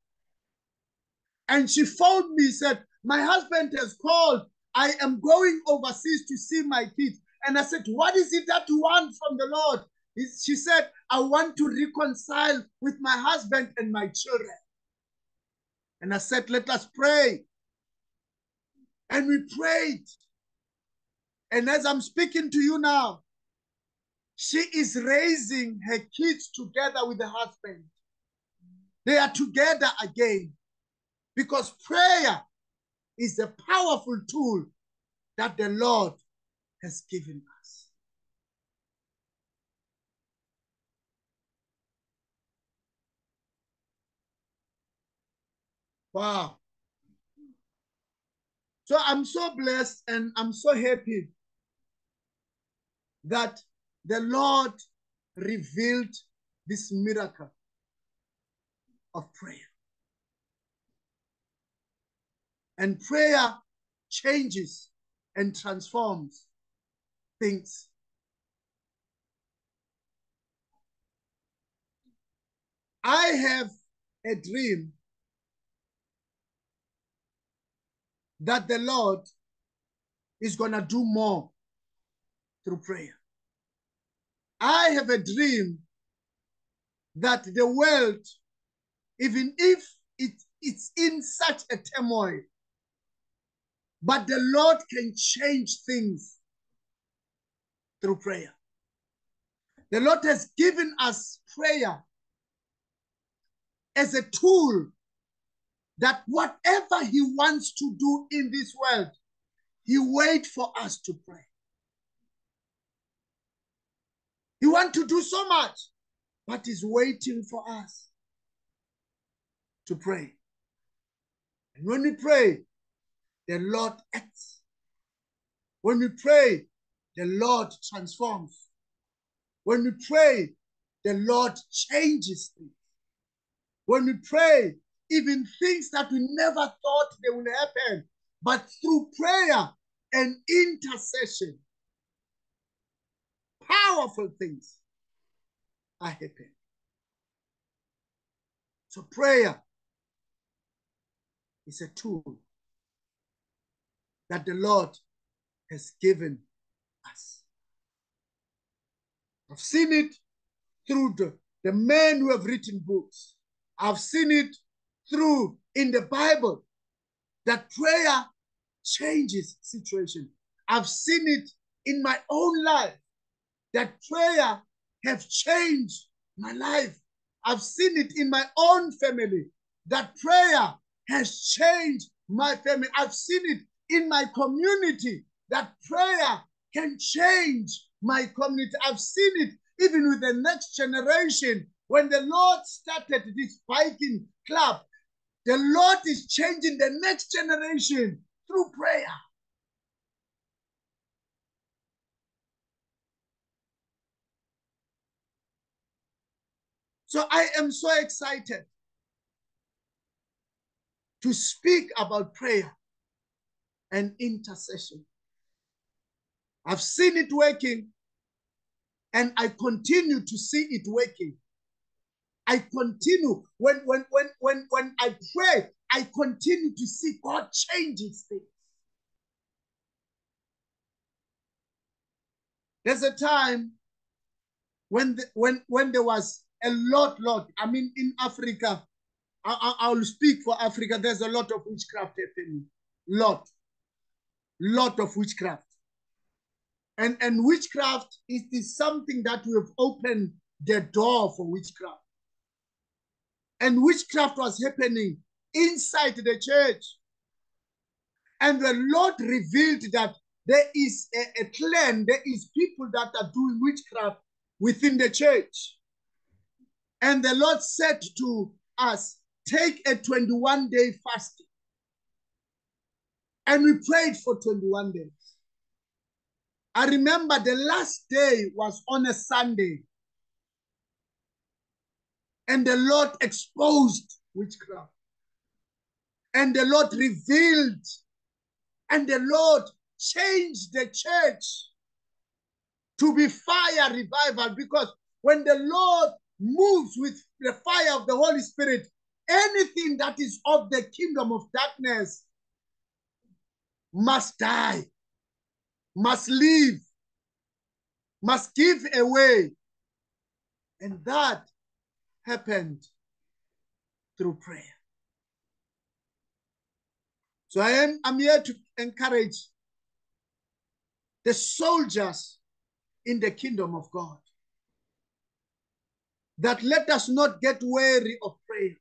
[SPEAKER 2] And she phoned me, said, My husband has called. I am going overseas to see my kids. And I said, What is it that you want from the Lord? She said, I want to reconcile with my husband and my children. And I said, Let us pray. And we prayed. And as I'm speaking to you now, she is raising her kids together with the husband. They are together again because prayer is a powerful tool that the Lord has given us. Wow. So I'm so blessed and I'm so happy that the Lord revealed this miracle of prayer. And prayer changes and transforms things. I have a dream that the Lord is going to do more through prayer. I have a dream that the world, even if it, it's in such a turmoil, but the Lord can change things through prayer. The Lord has given us prayer as a tool that whatever he wants to do in this world, he waits for us to pray. He wants to do so much, but he's waiting for us to pray. And when we pray, the Lord acts. When we pray, the Lord transforms. When we pray, the Lord changes things. When we pray, even things that we never thought they would happen. But through prayer and intercession, powerful things are happening. So prayer is a tool that the Lord has given us. I've seen it through the, the men who have written books. I've seen it through in the Bible that prayer changes situation. I've seen it in my own life that prayer have changed my life. I've seen it in my own family that prayer has changed my family. I've seen it in my community that prayer can change my community. I've seen it even with the next generation. When the Lord started this biking club, the Lord is changing the next generation through prayer. So I am so excited to speak about prayer and intercession. I've seen it working and I continue to see it working. I continue when when when when when I pray, I continue to see God changes things. There's a time when the, when when there was a lot, lot. I mean, in Africa, I, I, will speak for Africa. There's a lot of witchcraft happening. Lot, lot of witchcraft. And and witchcraft is, is something that we have opened the door for witchcraft. And witchcraft was happening inside the church. And the Lord revealed that there is a, a clan, there is people that are doing witchcraft within the church. And the Lord said to us, take a 21 day fasting. And we prayed for 21 days. I remember the last day was on a Sunday. And the Lord exposed witchcraft. And the Lord revealed. And the Lord changed the church to be fire revival because when the Lord moves with the fire of the Holy Spirit, anything that is of the kingdom of darkness must die, must leave, must give away. And that happened through prayer. So I am I'm here to encourage the soldiers in the kingdom of God that let us not get weary of prayer.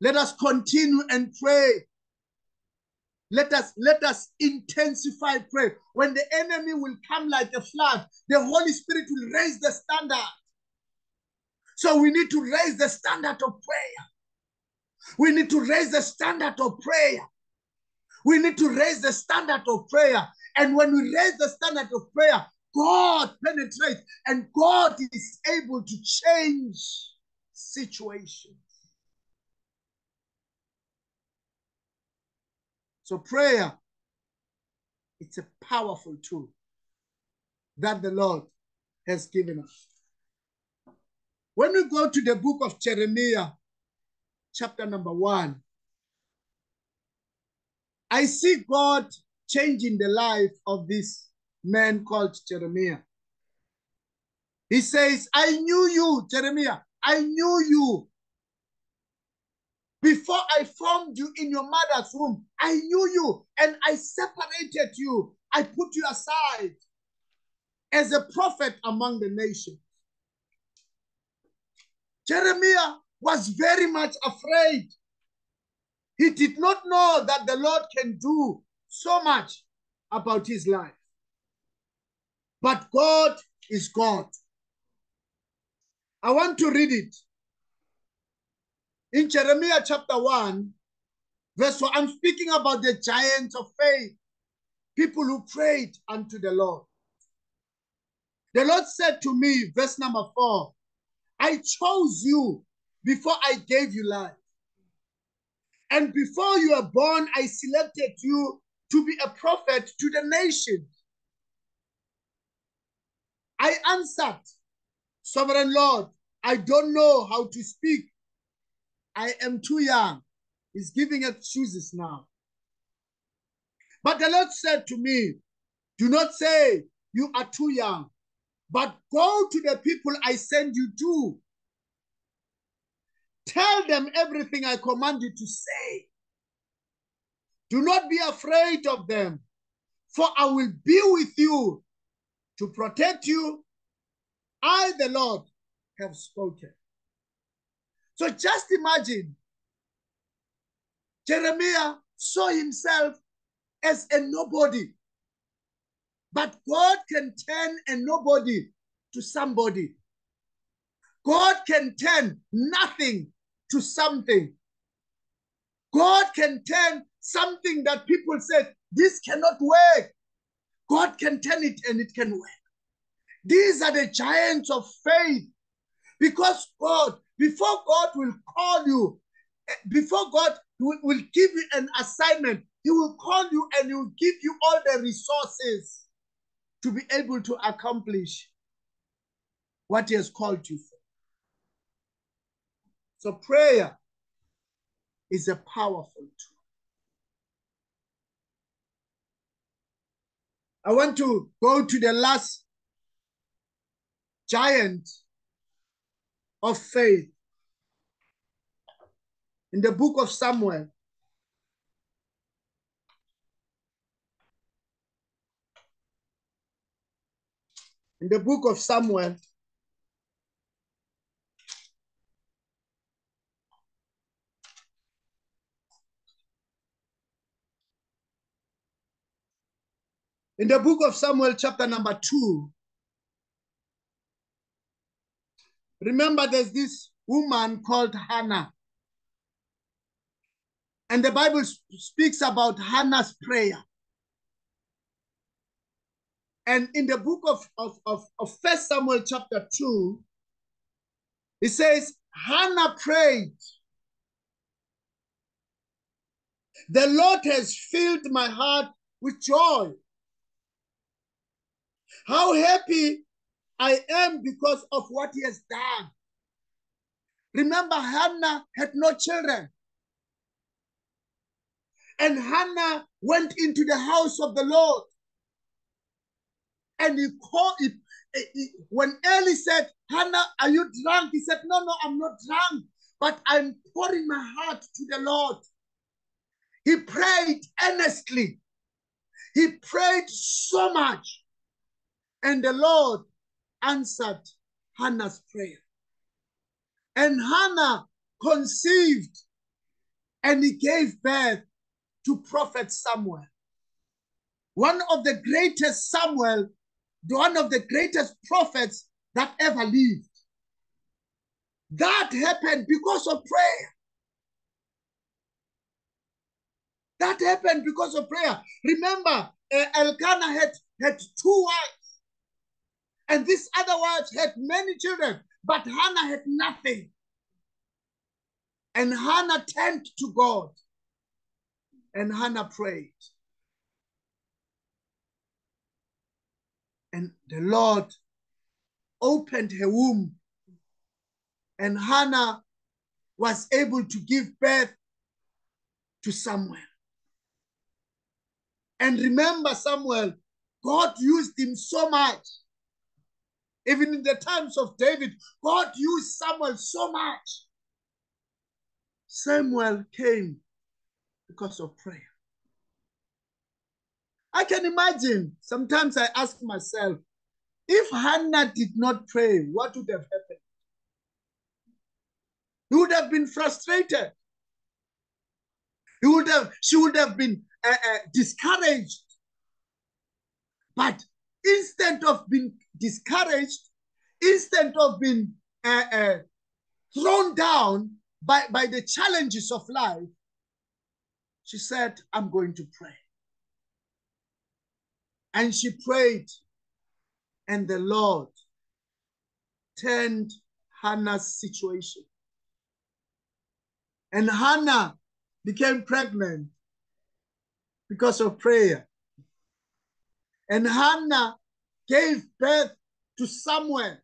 [SPEAKER 2] Let us continue and pray. Let us let us intensify prayer. When the enemy will come like a flood, the Holy Spirit will raise the standard. So we need to raise the standard of prayer. We need to raise the standard of prayer. We need to raise the standard of prayer. And when we raise the standard of prayer, God penetrates and God is able to change situations. So prayer, it's a powerful tool that the Lord has given us. When we go to the book of Jeremiah, chapter number one, I see God changing the life of this man called Jeremiah. He says, I knew you, Jeremiah. I knew you. Before I formed you in your mother's womb, I knew you and I separated you. I put you aside as a prophet among the nations. Jeremiah was very much afraid. He did not know that the Lord can do so much about his life. But God is God. I want to read it. In Jeremiah chapter 1, verse 1, I'm speaking about the giants of faith, people who prayed unto the Lord. The Lord said to me, verse number 4, I chose you before I gave you life. And before you were born, I selected you to be a prophet to the nations. I answered, Sovereign Lord, I don't know how to speak. I am too young. He's giving excuses now. But the Lord said to me, Do not say you are too young, but go to the people I send you to. Tell them everything I command you to say. Do not be afraid of them, for I will be with you to protect you. I, the Lord, have spoken. So just imagine Jeremiah saw himself as a nobody. But God can turn a nobody to somebody. God can turn nothing to something. God can turn something that people said, this cannot work. God can turn it and it can work. These are the giants of faith. Because God, before God will call you, eh, before God will, will give you an assignment, He will call you and He will give you all the resources to be able to accomplish what He has called you for. So, prayer is a powerful tool. I want to go to the last giant of faith. In the book of Samuel. In the book of Samuel, in the book of Samuel, chapter number two, remember there's this woman called Hannah. And the Bible speaks about Hannah's prayer. And in the book of, of, of, of 1 Samuel chapter 2, it says, Hannah prayed. The Lord has filled my heart with joy. How happy I am because of what he has done. Remember, Hannah had no children. And Hannah went into the house of the Lord. And he called it. When Eli said, Hannah, are you drunk? He said, No, no, I'm not drunk, but I'm pouring my heart to the Lord. He prayed earnestly. He prayed so much. And the Lord answered Hannah's prayer. And Hannah conceived and he gave birth to prophet Samuel. One of the greatest Samuel, one of the greatest prophets that ever lived. That happened because of prayer. That happened because of prayer. Remember, uh, Elkanah had, had two wives, and this other wife had many children, but Hannah had nothing. And Hannah turned to God and Hannah prayed. And the Lord opened her womb, and Hannah was able to give birth to Samuel. And remember, Samuel, God used him so much. Even in the times of David, God used Samuel so much. Samuel came because of prayer. I can imagine, sometimes I ask myself, if Hannah did not pray, what would have happened? He would have been frustrated. He would have, she would have been uh, uh, discouraged. But instead of being discouraged, instead of being uh, uh, thrown down by, by the challenges of life, she said, I'm going to pray. And she prayed, and the Lord turned Hannah's situation. And Hannah became pregnant because of prayer. And Hannah gave birth to Samuel,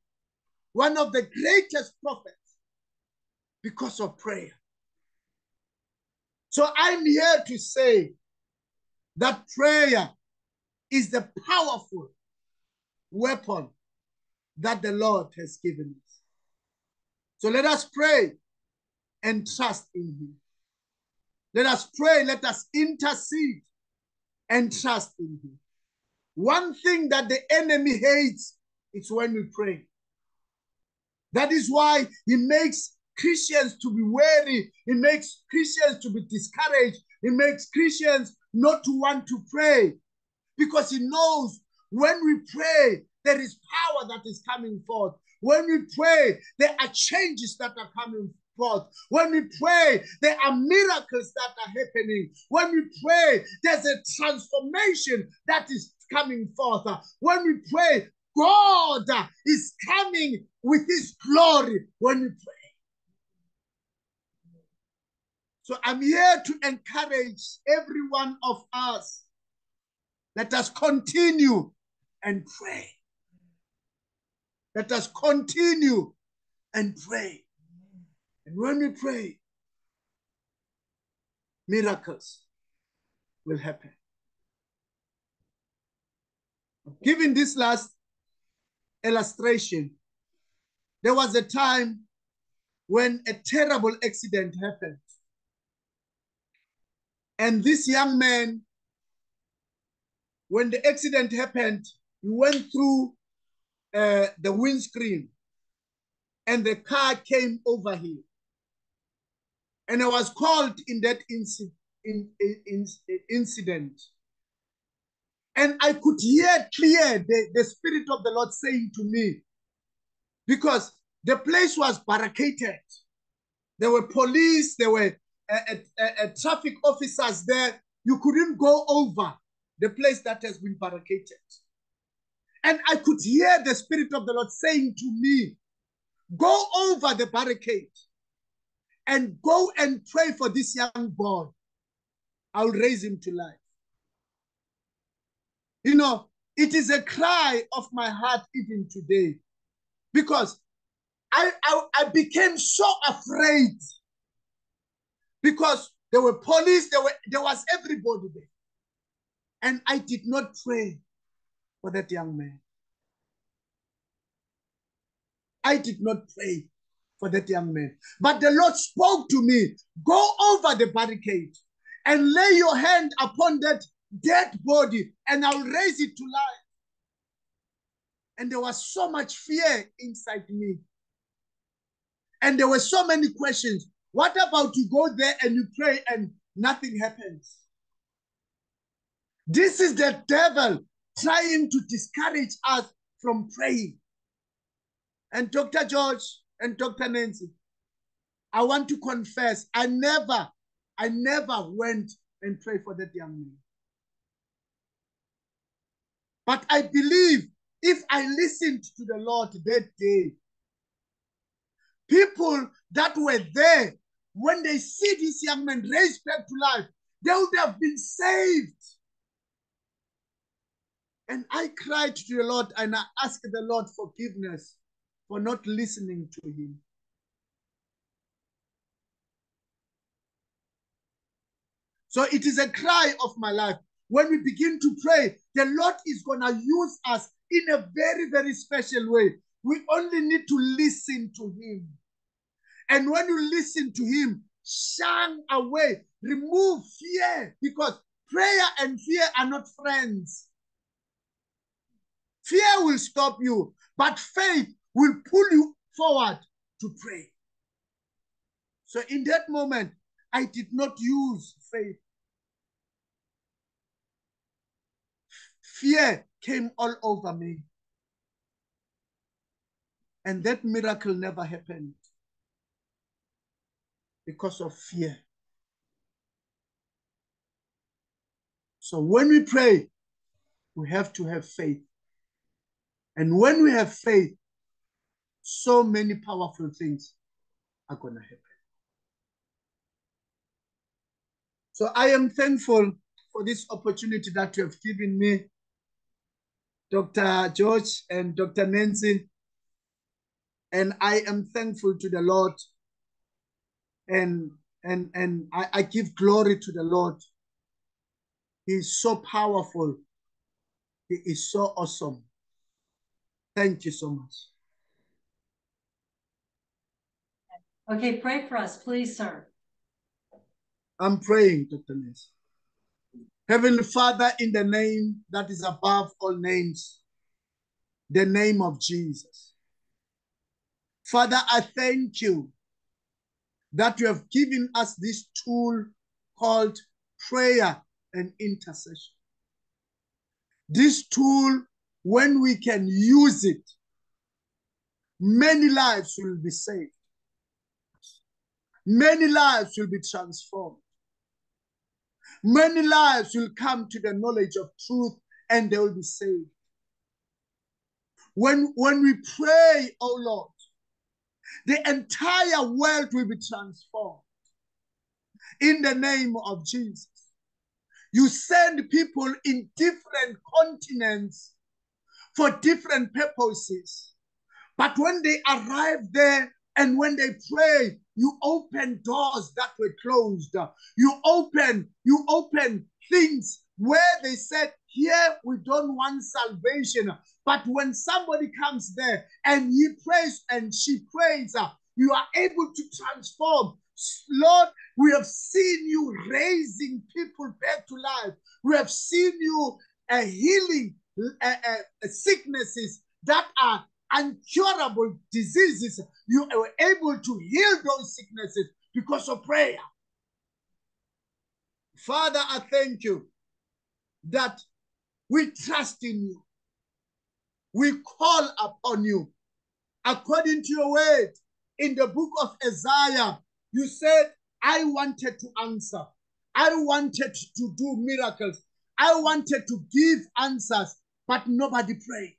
[SPEAKER 2] one of the greatest prophets, because of prayer. So I'm here to say that prayer is the powerful weapon that the Lord has given us. So let us pray and trust in Him. Let us pray, let us intercede and trust in Him. One thing that the enemy hates is when we pray. That is why he makes Christians to be wary. he makes Christians to be discouraged, he makes Christians not to want to pray because he knows when we pray, there is power that is coming forth. When we pray, there are changes that are coming forth. When we pray, there are miracles that are happening. When we pray, there's a transformation that is coming forth. When we pray, God is coming with his glory when we pray. So I'm here to encourage every one of us. Let us continue and pray. Let us continue and pray. And when we pray, miracles will happen. Given this last illustration, there was a time when a terrible accident happened. And this young man, when the accident happened, he went through uh, the windscreen and the car came over him. And I was called in that in, in, in, incident. And I could hear clear the, the Spirit of the Lord saying to me, because the place was barricaded. There were police, there were uh, uh, uh, traffic officers there. You couldn't go over the place that has been barricaded. And I could hear the Spirit of the Lord saying to me, Go over the barricade and go and pray for this young boy. I'll raise him to life. You know, it is a cry of my heart even today because I, I, I became so afraid because there were police, there, were, there was everybody there. And I did not pray for that young man. I did not pray for that young man. But the Lord spoke to me go over the barricade and lay your hand upon that dead body, and I'll raise it to life. And there was so much fear inside me. And there were so many questions. What about you go there and you pray and nothing happens? This is the devil trying to discourage us from praying. And Dr. George and Dr. Nancy, I want to confess, I never, I never went and prayed for that young man. But I believe if I listened to the Lord that day, people that were there, when they see this young man raised back to life, they would have been saved. And I cried to the Lord and I asked the Lord forgiveness for not listening to him. So it is a cry of my life. When we begin to pray, the Lord is going to use us in a very, very special way. We only need to listen to him. And when you listen to him, shun away, remove fear, because prayer and fear are not friends. Fear will stop you, but faith will pull you forward to pray. So in that moment, I did not use faith. Fear came all over me. And that miracle never happened because of fear. So when we pray, we have to have faith. And when we have faith, so many powerful things are going to happen. So I am thankful for this opportunity that you have given me, Dr. George and Dr. Nancy. And I am thankful to the Lord. And and and I, I give glory to the Lord. He is so powerful. He is so awesome. Thank you so much.
[SPEAKER 1] Okay, pray for us, please, sir.
[SPEAKER 2] I'm praying, Dr. Ness. Heavenly Father, in the name that is above all names, the name of Jesus. Father, I thank you that you have given us this tool called prayer and intercession. This tool, when we can use it, many lives will be saved. Many lives will be transformed. Many lives will come to the knowledge of truth and they will be saved. When, when we pray, oh Lord, the entire world will be transformed in the name of Jesus. You send people in different continents for different purposes. But when they arrive there and when they pray, you open doors that were closed. You open, you open things where they said, here we don't want salvation. But when somebody comes there and he prays and she prays, you are able to transform. Lord, we have seen you raising people back to life. We have seen you uh, healing uh, uh, sicknesses that are incurable diseases. You were able to heal those sicknesses because of prayer. Father, I thank you that we trust in you. We call upon you according to your word in the book of Isaiah. You said, I wanted to answer. I wanted to do miracles. I wanted to give answers, but nobody prayed.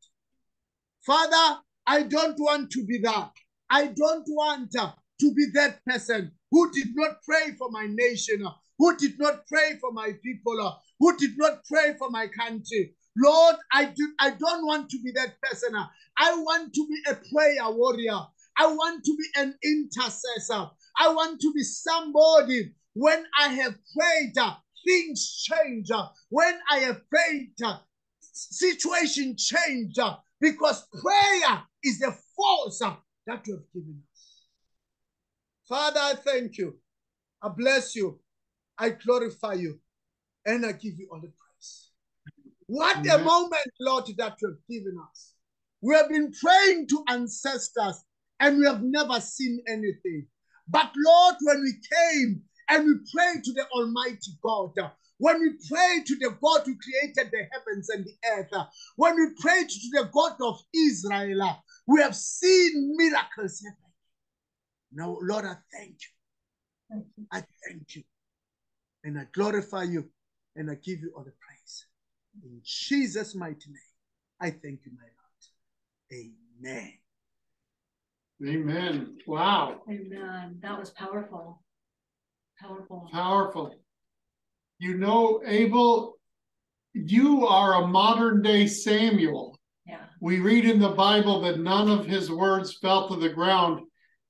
[SPEAKER 2] Father, I don't want to be that. I don't want uh, to be that person who did not pray for my nation, uh, who did not pray for my people, uh, who did not pray for my country. Lord, I do I don't want to be that person. I want to be a prayer warrior. I want to be an intercessor. I want to be somebody when I have prayed, things change. When I have prayed, situation change because prayer is the force that you have given us. Father, I thank you. I bless you. I glorify you. And I give you all the praise. What a moment, Lord, that you have given us. We have been praying to ancestors and we have never seen anything. But Lord, when we came and we prayed to the Almighty God, when we pray to the God who created the heavens and the earth, when we pray to the God of Israel, we have seen miracles happen. Now, Lord, I thank you.
[SPEAKER 1] Thank you.
[SPEAKER 2] I thank you. And I glorify you and I give you all the praise. In Jesus' mighty name, I thank you, my Lord. Amen.
[SPEAKER 3] Amen. Wow.
[SPEAKER 1] Amen. That was powerful. Powerful.
[SPEAKER 3] Powerful. You know, Abel, you are a modern day Samuel.
[SPEAKER 1] Yeah.
[SPEAKER 3] We read in the Bible that none of his words fell to the ground,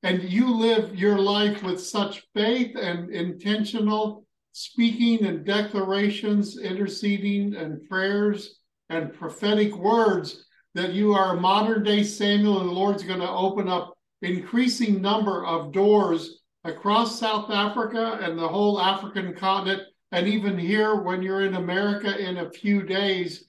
[SPEAKER 3] and you live your life with such faith and intentional speaking and declarations, interceding and prayers and prophetic words that you are a modern day Samuel, and the Lord's going to open up increasing number of doors across South Africa and the whole African continent, and even here when you're in America in a few days,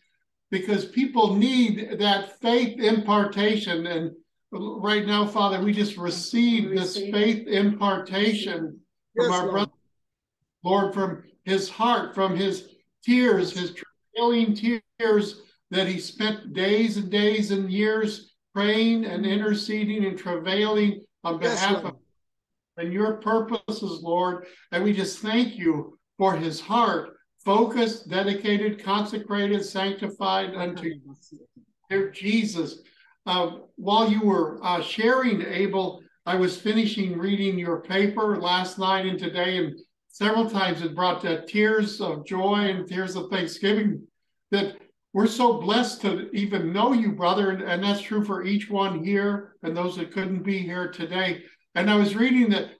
[SPEAKER 3] because people need that faith impartation. And right now, Father, we just receive this
[SPEAKER 1] Receive it.
[SPEAKER 3] faith impartation from our
[SPEAKER 2] Lord.
[SPEAKER 3] brother, Lord, from his heart, from his tears, his travailing tears that he spent days and days and years praying and mm-hmm. interceding and travailing on behalf
[SPEAKER 2] Lord.
[SPEAKER 3] of and your purposes, Lord. And we just thank you for his heart, focused, dedicated, consecrated, sanctified unto Dear Jesus, uh, while you were uh, sharing, Abel, I was finishing reading your paper last night and today and several times it brought uh, tears of joy and tears of thanksgiving that we're so blessed to even know you, brother. And, and that's true for each one here and those that couldn't be here today. And I was reading that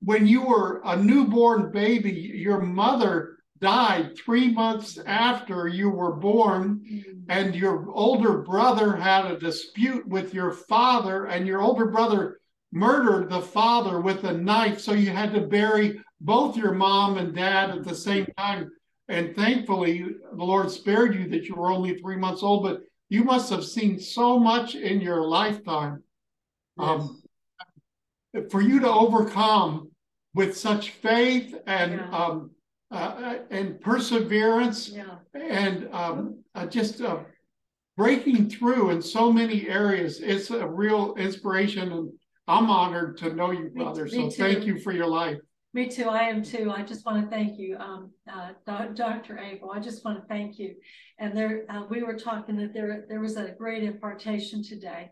[SPEAKER 3] when you were a newborn baby, your mother died three months after you were born, mm-hmm. and your older brother had a dispute with your father, and your older brother murdered the father with a knife. So you had to bury both your mom and dad at the same time. And thankfully, the Lord spared you that you were only three months old, but you must have seen so much in your lifetime. Yes. Um, for you to overcome with such faith and yeah. um, uh, and perseverance yeah. and um, uh, just uh, breaking through in so many areas. It's a real inspiration, and I'm honored to know you, brother. Me, so me thank you for your life.
[SPEAKER 1] Me too. I am too. I just want to thank you, um, uh, Dr. Abel. I just want to thank you. And there, uh, we were talking that there there was a great impartation today,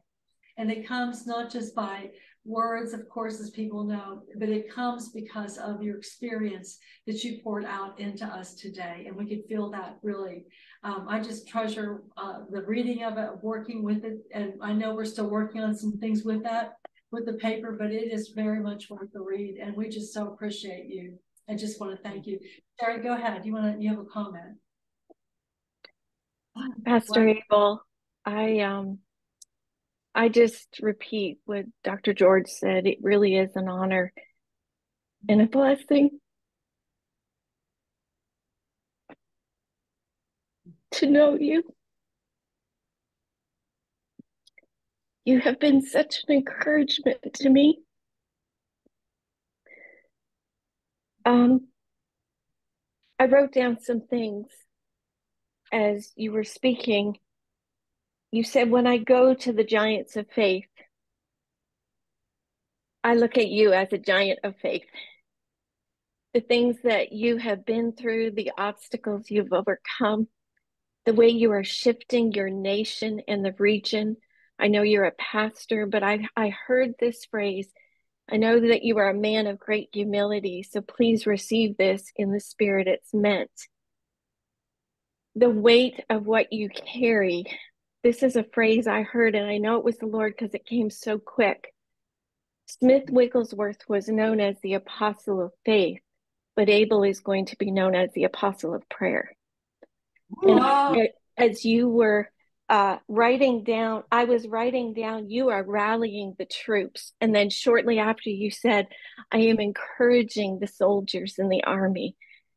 [SPEAKER 1] and it comes not just by words, of course, as people know, but it comes because of your experience that you poured out into us today. And we could feel that really. Um, I just treasure uh, the reading of it, working with it. And I know we're still working on some things with that, with the paper, but it is very much worth the read. And we just so appreciate you. I just want to thank you. Sherry, go ahead. You want to, you have a comment?
[SPEAKER 4] Pastor? Abel, I um I just repeat what Dr. George said. It really is an honor and a blessing to know you. You have been such an encouragement to me. Um, I wrote down some things as you were speaking you said, when I go to the giants of faith, I look at you as a giant of faith. The things that you have been through, the obstacles you've overcome, the way you are shifting your nation and the region. I know you're a pastor, but I, I heard this phrase. I know that you are a man of great humility, so please receive this in the spirit it's meant. The weight of what you carry this is a phrase I heard, and I know it was the Lord because it came so quick. Smith Wigglesworth was known as the apostle of faith, but Abel is going to be known as the apostle of prayer. As you were uh, writing down, I was writing down, you are rallying the troops. And then shortly after, you said, I am encouraging the soldiers in the army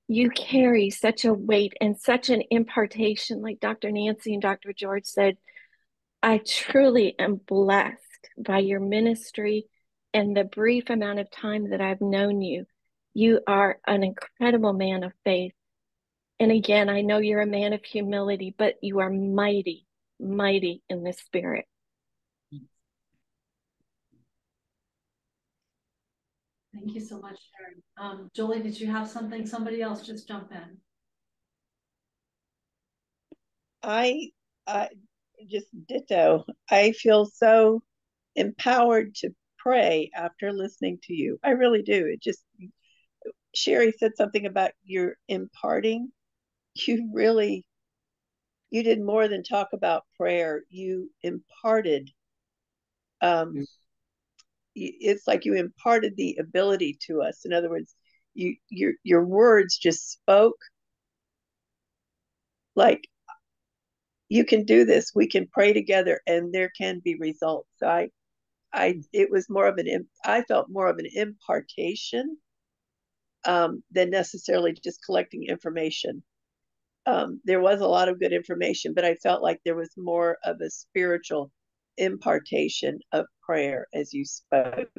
[SPEAKER 4] you carry such a weight and such an impartation, like Dr. Nancy and Dr. George said. I truly am blessed by your ministry and the brief amount of time that I've known you. You are an incredible man of faith. And again, I know you're a man of humility, but you are mighty, mighty in the spirit.
[SPEAKER 1] Thank you so much, Sharon. Um, Julie, did you have something? Somebody else just jump in.
[SPEAKER 5] I, I just ditto. I feel so empowered to pray after listening to you. I really do. It just, Sherry said something about your imparting. You really, you did more than talk about prayer. You imparted um, mm it's like you imparted the ability to us. In other words, you your your words just spoke like you can do this. We can pray together, and there can be results. I, I, it was more of an. I felt more of an impartation um, than necessarily just collecting information. Um, there was a lot of good information, but I felt like there was more of a spiritual impartation of prayer as you spoke.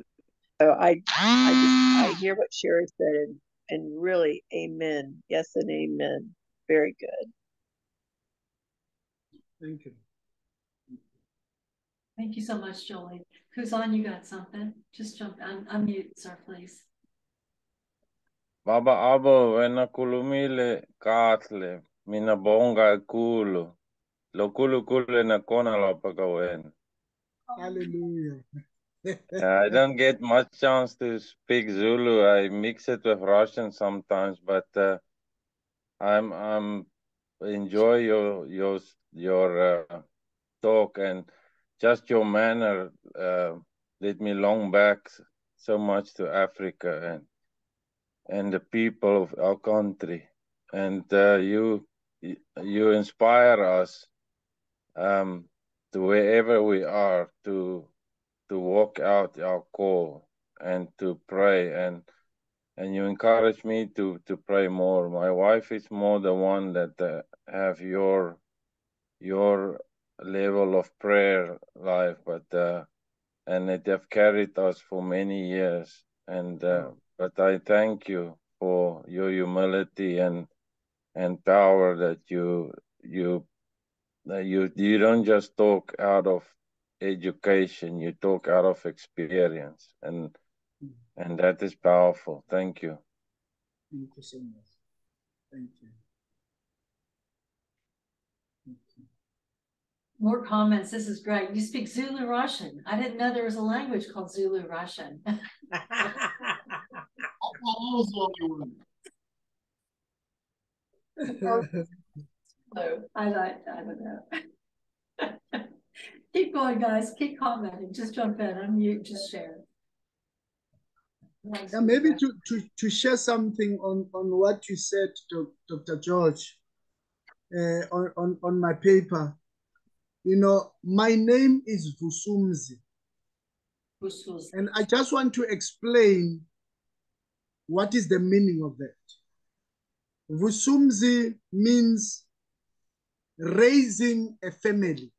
[SPEAKER 5] So I, I, just, I hear what Sherry said, and, and really, Amen. Yes, and Amen. Very good.
[SPEAKER 2] Thank you.
[SPEAKER 1] Thank you so much, Jolie. Who's on? You got something? Just jump on, unmute, sir, please.
[SPEAKER 6] Baba abo wena kulumile katle mina bonga kulu lo kulu kulu na kona la paka wena.
[SPEAKER 2] Hallelujah.
[SPEAKER 6] I don't get much chance to speak Zulu. I mix it with Russian sometimes, but uh, I'm I'm enjoy your your your uh, talk and just your manner uh, led me long back so much to Africa and and the people of our country. And uh, you you inspire us um, to wherever we are to to walk out our call and to pray. And and you encourage me to to pray more. My wife is more the one that uh, have your your level of prayer life but uh, and it have carried us for many years. And uh, but i thank you for your humility and and power that you you you you don't just talk out of education you talk out of experience and mm-hmm. and that is powerful thank you
[SPEAKER 2] Thank you so much. Thank you.
[SPEAKER 1] More comments. This is great. You speak Zulu Russian. I didn't know there was a language called Zulu Russian.
[SPEAKER 3] I was the only one.
[SPEAKER 1] So I like, I don't know. Keep going, guys. Keep commenting. Just jump in, unmute, just share. Nice.
[SPEAKER 2] Yeah, maybe to, to, to share something on, on what you said, Dr. George, uh, on, on, on my paper. You know, my name is Vusumzi,
[SPEAKER 1] Bustos.
[SPEAKER 2] and I just want to explain what is the meaning of that. Vusumzi means raising a family.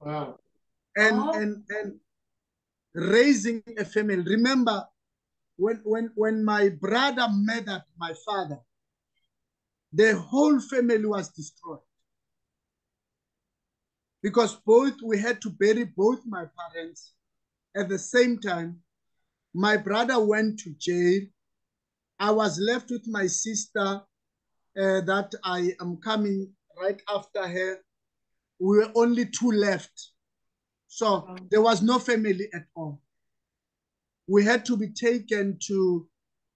[SPEAKER 3] Wow.
[SPEAKER 2] and
[SPEAKER 1] Oh.
[SPEAKER 2] and and raising a family. Remember, when when when my brother murdered my father, the whole family was destroyed because both we had to bury both my parents at the same time. My brother went to jail. I was left with my sister uh, that I am coming right after her. We were only two left. So
[SPEAKER 1] Wow.
[SPEAKER 2] there was no family at all. We had to be taken to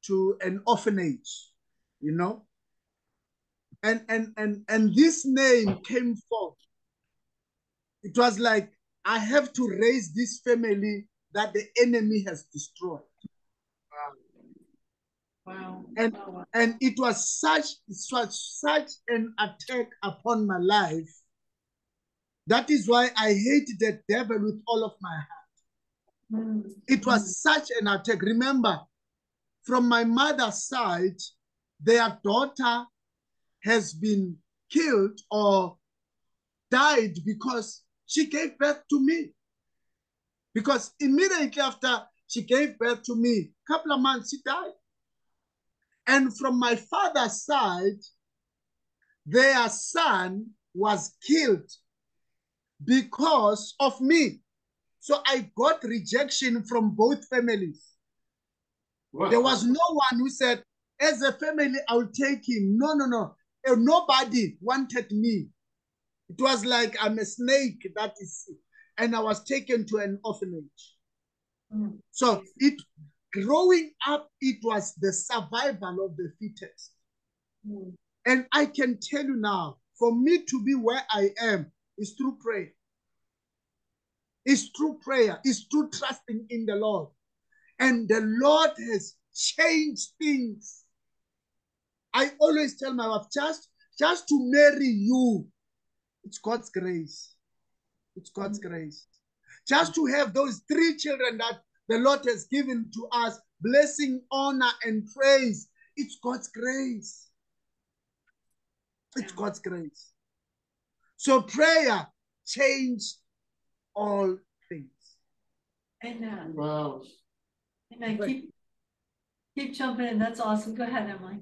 [SPEAKER 2] to an orphanage, you know. And and and and this name came forth. It was like I have to raise this family that the enemy has destroyed.
[SPEAKER 1] Wow.
[SPEAKER 2] And-
[SPEAKER 1] wow.
[SPEAKER 2] And it was such it was such an attack upon my life. That is why I hate the devil with all of my heart.
[SPEAKER 1] Mm.
[SPEAKER 2] It was such an attack. Remember, from my mother's side, their daughter has been killed or died because she gave birth to me. Because immediately after she gave birth to me, a couple of months, she died. And from my father's side, their son was killed because of me. So I got rejection from both families.
[SPEAKER 3] Wow.
[SPEAKER 2] There was no one who said, as a family, I'll take him. No, no, no. Eh, Nobody wanted me. It was like I'm a snake that is, and I was taken to an orphanage.
[SPEAKER 1] Mm.
[SPEAKER 2] So it growing up, it was the survival of the fittest.
[SPEAKER 1] Mm.
[SPEAKER 2] And I can tell you now, for me to be where I am is through prayer. It's through prayer. It's through trusting in the Lord. And the Lord has changed things. I always tell my wife, just, just to marry you, it's God's grace. It's God's grace. Just to have those three children that the Lord has given to us, blessing, honor, and praise, it's God's grace. It's
[SPEAKER 1] Yeah.
[SPEAKER 2] God's grace. So prayer changed all things.
[SPEAKER 1] Amen.
[SPEAKER 3] Wow.
[SPEAKER 1] Amen. Keep, keep jumping in. That's awesome. Go ahead, Emily.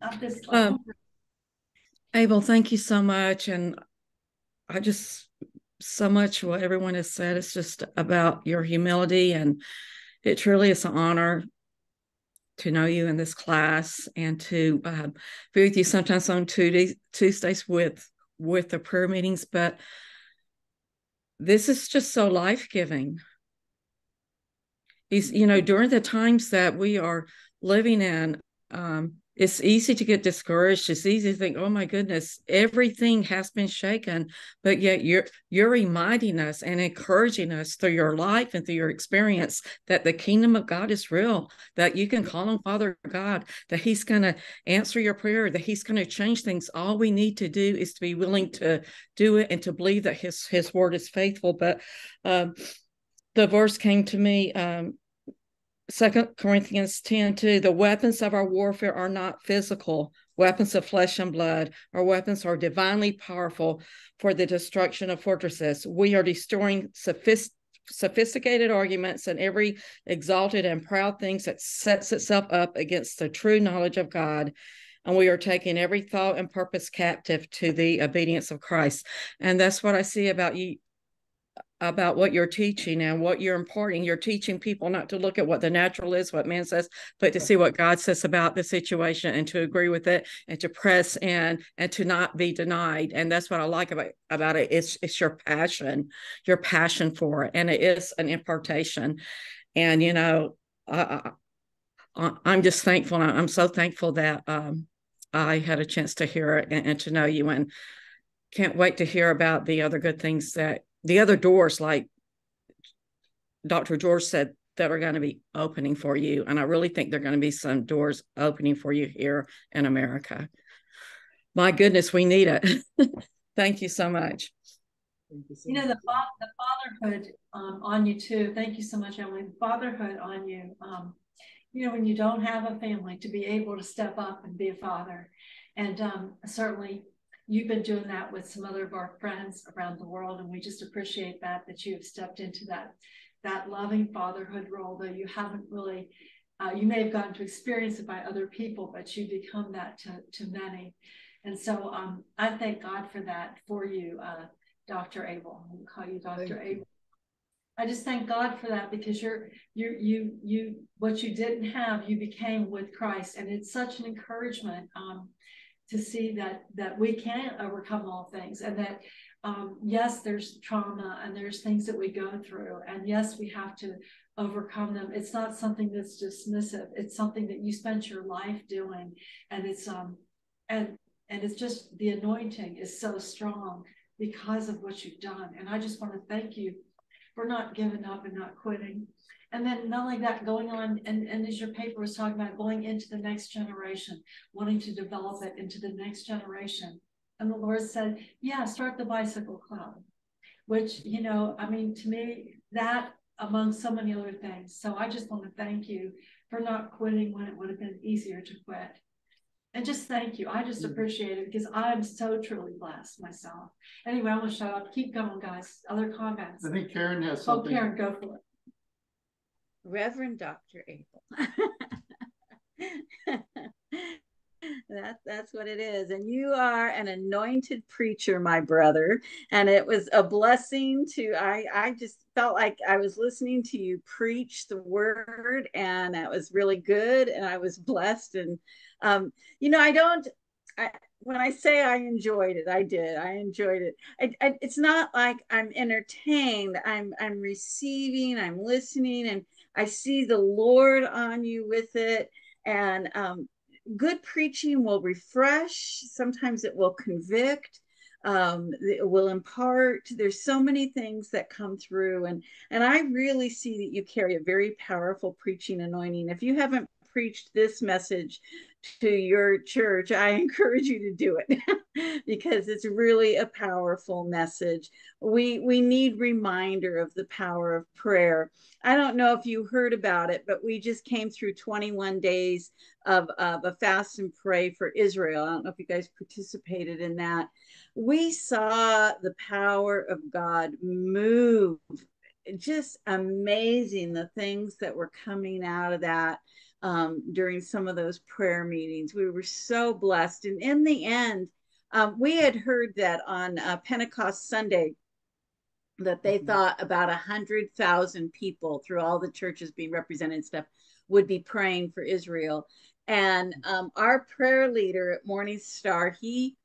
[SPEAKER 1] Not this
[SPEAKER 7] Um, Abel, thank you so much. And I just, so much what everyone has said. It's just about your humility. And it truly is an honor to know you in this class and to uh, be with you sometimes on Tuesdays, Tuesdays with, with the prayer meetings. But this is just so life giving He's, you know, during the times that we are living in, um, it's easy to get discouraged. It's easy to think, oh my goodness, everything has been shaken. But yet you're you're reminding us and encouraging us through your life and through your experience that the kingdom of God is real, that you can call on Father God, that He's gonna answer your prayer, that He's gonna change things. All we need to do is to be willing to do it and to believe that His His word is faithful. But um the verse came to me um Second Corinthians 10 2, the weapons of our warfare are not physical, weapons of flesh and blood. Our weapons are divinely powerful for the destruction of fortresses. We are destroying sophist- sophisticated arguments and every exalted and proud thing that sets itself up against the true knowledge of God. And we are taking every thought and purpose captive to the obedience of Christ. And that's what I see about you, about what you're teaching and what you're imparting. You're teaching people not to look at what the natural is, what man says, but to see what God says about the situation and to agree with it and to press in and to not be denied. And that's what I like about, about it. It's it's your passion, your passion for it. And it is an impartation. And you know, I, I, I'm just thankful. I'm so thankful that um, I had a chance to hear it and, and to know you and can't wait to hear about the other good things that the other doors, like Dr. George said, that are going to be opening for you. And I really think there are going to be some doors opening for you here in America. My goodness, we need it. Thank you so much.
[SPEAKER 1] You, so you know, the, the fatherhood um, on you too. Thank you so much, Emily. Fatherhood on you. Um, you know, when you don't have a family, to be able to step up and be a father. And um, certainly you've been doing that with some other of our friends around the world, and we just appreciate that that you have stepped into that that loving fatherhood role. Though you haven't really, uh, you may have gotten to experience it by other people, but you become that to to many. And so um, I thank God for that for you, uh, Dr. Abel. i call you Dr. Abel. I just thank God for that because you're you you you what you didn't have you became with Christ and it's such an encouragement um, to see that that we can overcome all things and that um, yes there's trauma and there's things that we go through and yes we have to overcome them. It's not something that's dismissive. It's something that you spent your life doing and it's um and and it's just the anointing is so strong because of what you've done. And i just want to thank you for not giving up and not quitting and then not only that, going on, and, and as your paper was talking about, going into the next generation, wanting to develop it into the next generation. And the Lord said, yeah, start the bicycle club, which, you know, I mean, to me, that among so many other things. So I just want to thank you for not quitting when it would have been easier to quit. And just thank you. I just mm-hmm. appreciate it because I'm so truly blessed myself. Anyway, I'm going to shut up. Keep going, guys. Other comments.
[SPEAKER 3] I think Karen has
[SPEAKER 1] oh, something. Oh, Karen, go for it.
[SPEAKER 8] Reverend Dr. Abel. That, that's what it is. And you are an anointed preacher, my brother. And it was a blessing to, I, I just felt like I was listening to you preach the word and that was really good. And I was blessed. And, um, you know, I don't, I, when I say I enjoyed it, I did. I enjoyed it. I, I, it's not like I'm entertained. I'm, I'm receiving, I'm listening and, I see the Lord on you with it. And um, good preaching will refresh, sometimes it will convict. Um, it will impart there's so many things that come through and and i really see that you carry a very powerful preaching anointing if you haven't preached this message to your church, I encourage you to do it because it's really a powerful message. We we need reminder of the power of prayer. I don't know if you heard about it, but we just came through 21 days of, of a fast and pray for Israel. I don't know if you guys participated in that. We saw the power of God move just amazing the things that were coming out of that um, during some of those prayer meetings. We were so blessed. And in the end, um, we had heard that on uh, Pentecost Sunday, that they mm-hmm. thought about a hundred thousand people through all the churches being represented and stuff would be praying for Israel. And um, our prayer leader at Morning Star, he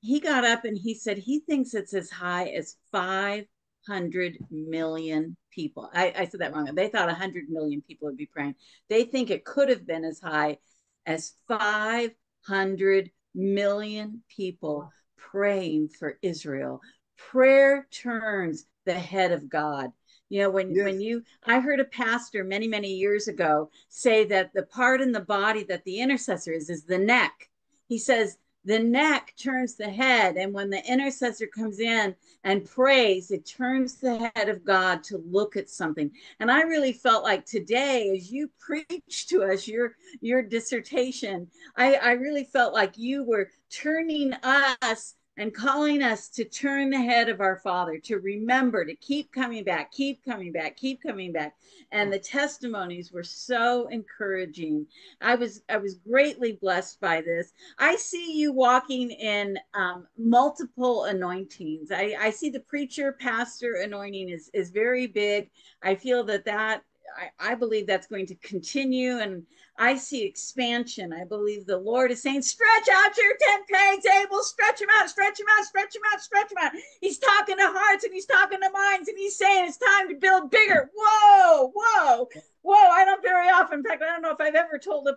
[SPEAKER 8] he got up and he said he thinks it's as high as five hundred million people. I, I said that wrong. They thought hundred million people would be praying. They think it could have been as high as five hundred million people praying for Israel. Prayer turns the head of God. You know, when
[SPEAKER 2] Yes.
[SPEAKER 8] when you I heard a pastor many, many years ago say that the part in the body that the intercessor is is the neck. He says the neck turns the head, and when the intercessor comes in and prays, it turns the head of God to look at something. And I really felt like today, as you preached to us your your dissertation, I, I really felt like you were turning us and calling us to turn the head of our Father, to remember, to keep coming back, keep coming back, keep coming back. And the testimonies were so encouraging. I was I was greatly blessed by this. I see you walking in um, multiple anointings. I, I see the preacher pastor anointing is is very big. I feel that that I, I believe that's going to continue and I see expansion. I believe the Lord is saying, stretch out your tent pegs, Abel, stretch them out, stretch them out, stretch them out, stretch them out. He's talking to hearts and he's talking to minds and he's saying it's time to build bigger. Whoa, whoa, whoa. I don't very often, in fact, I don't know if I've ever told a,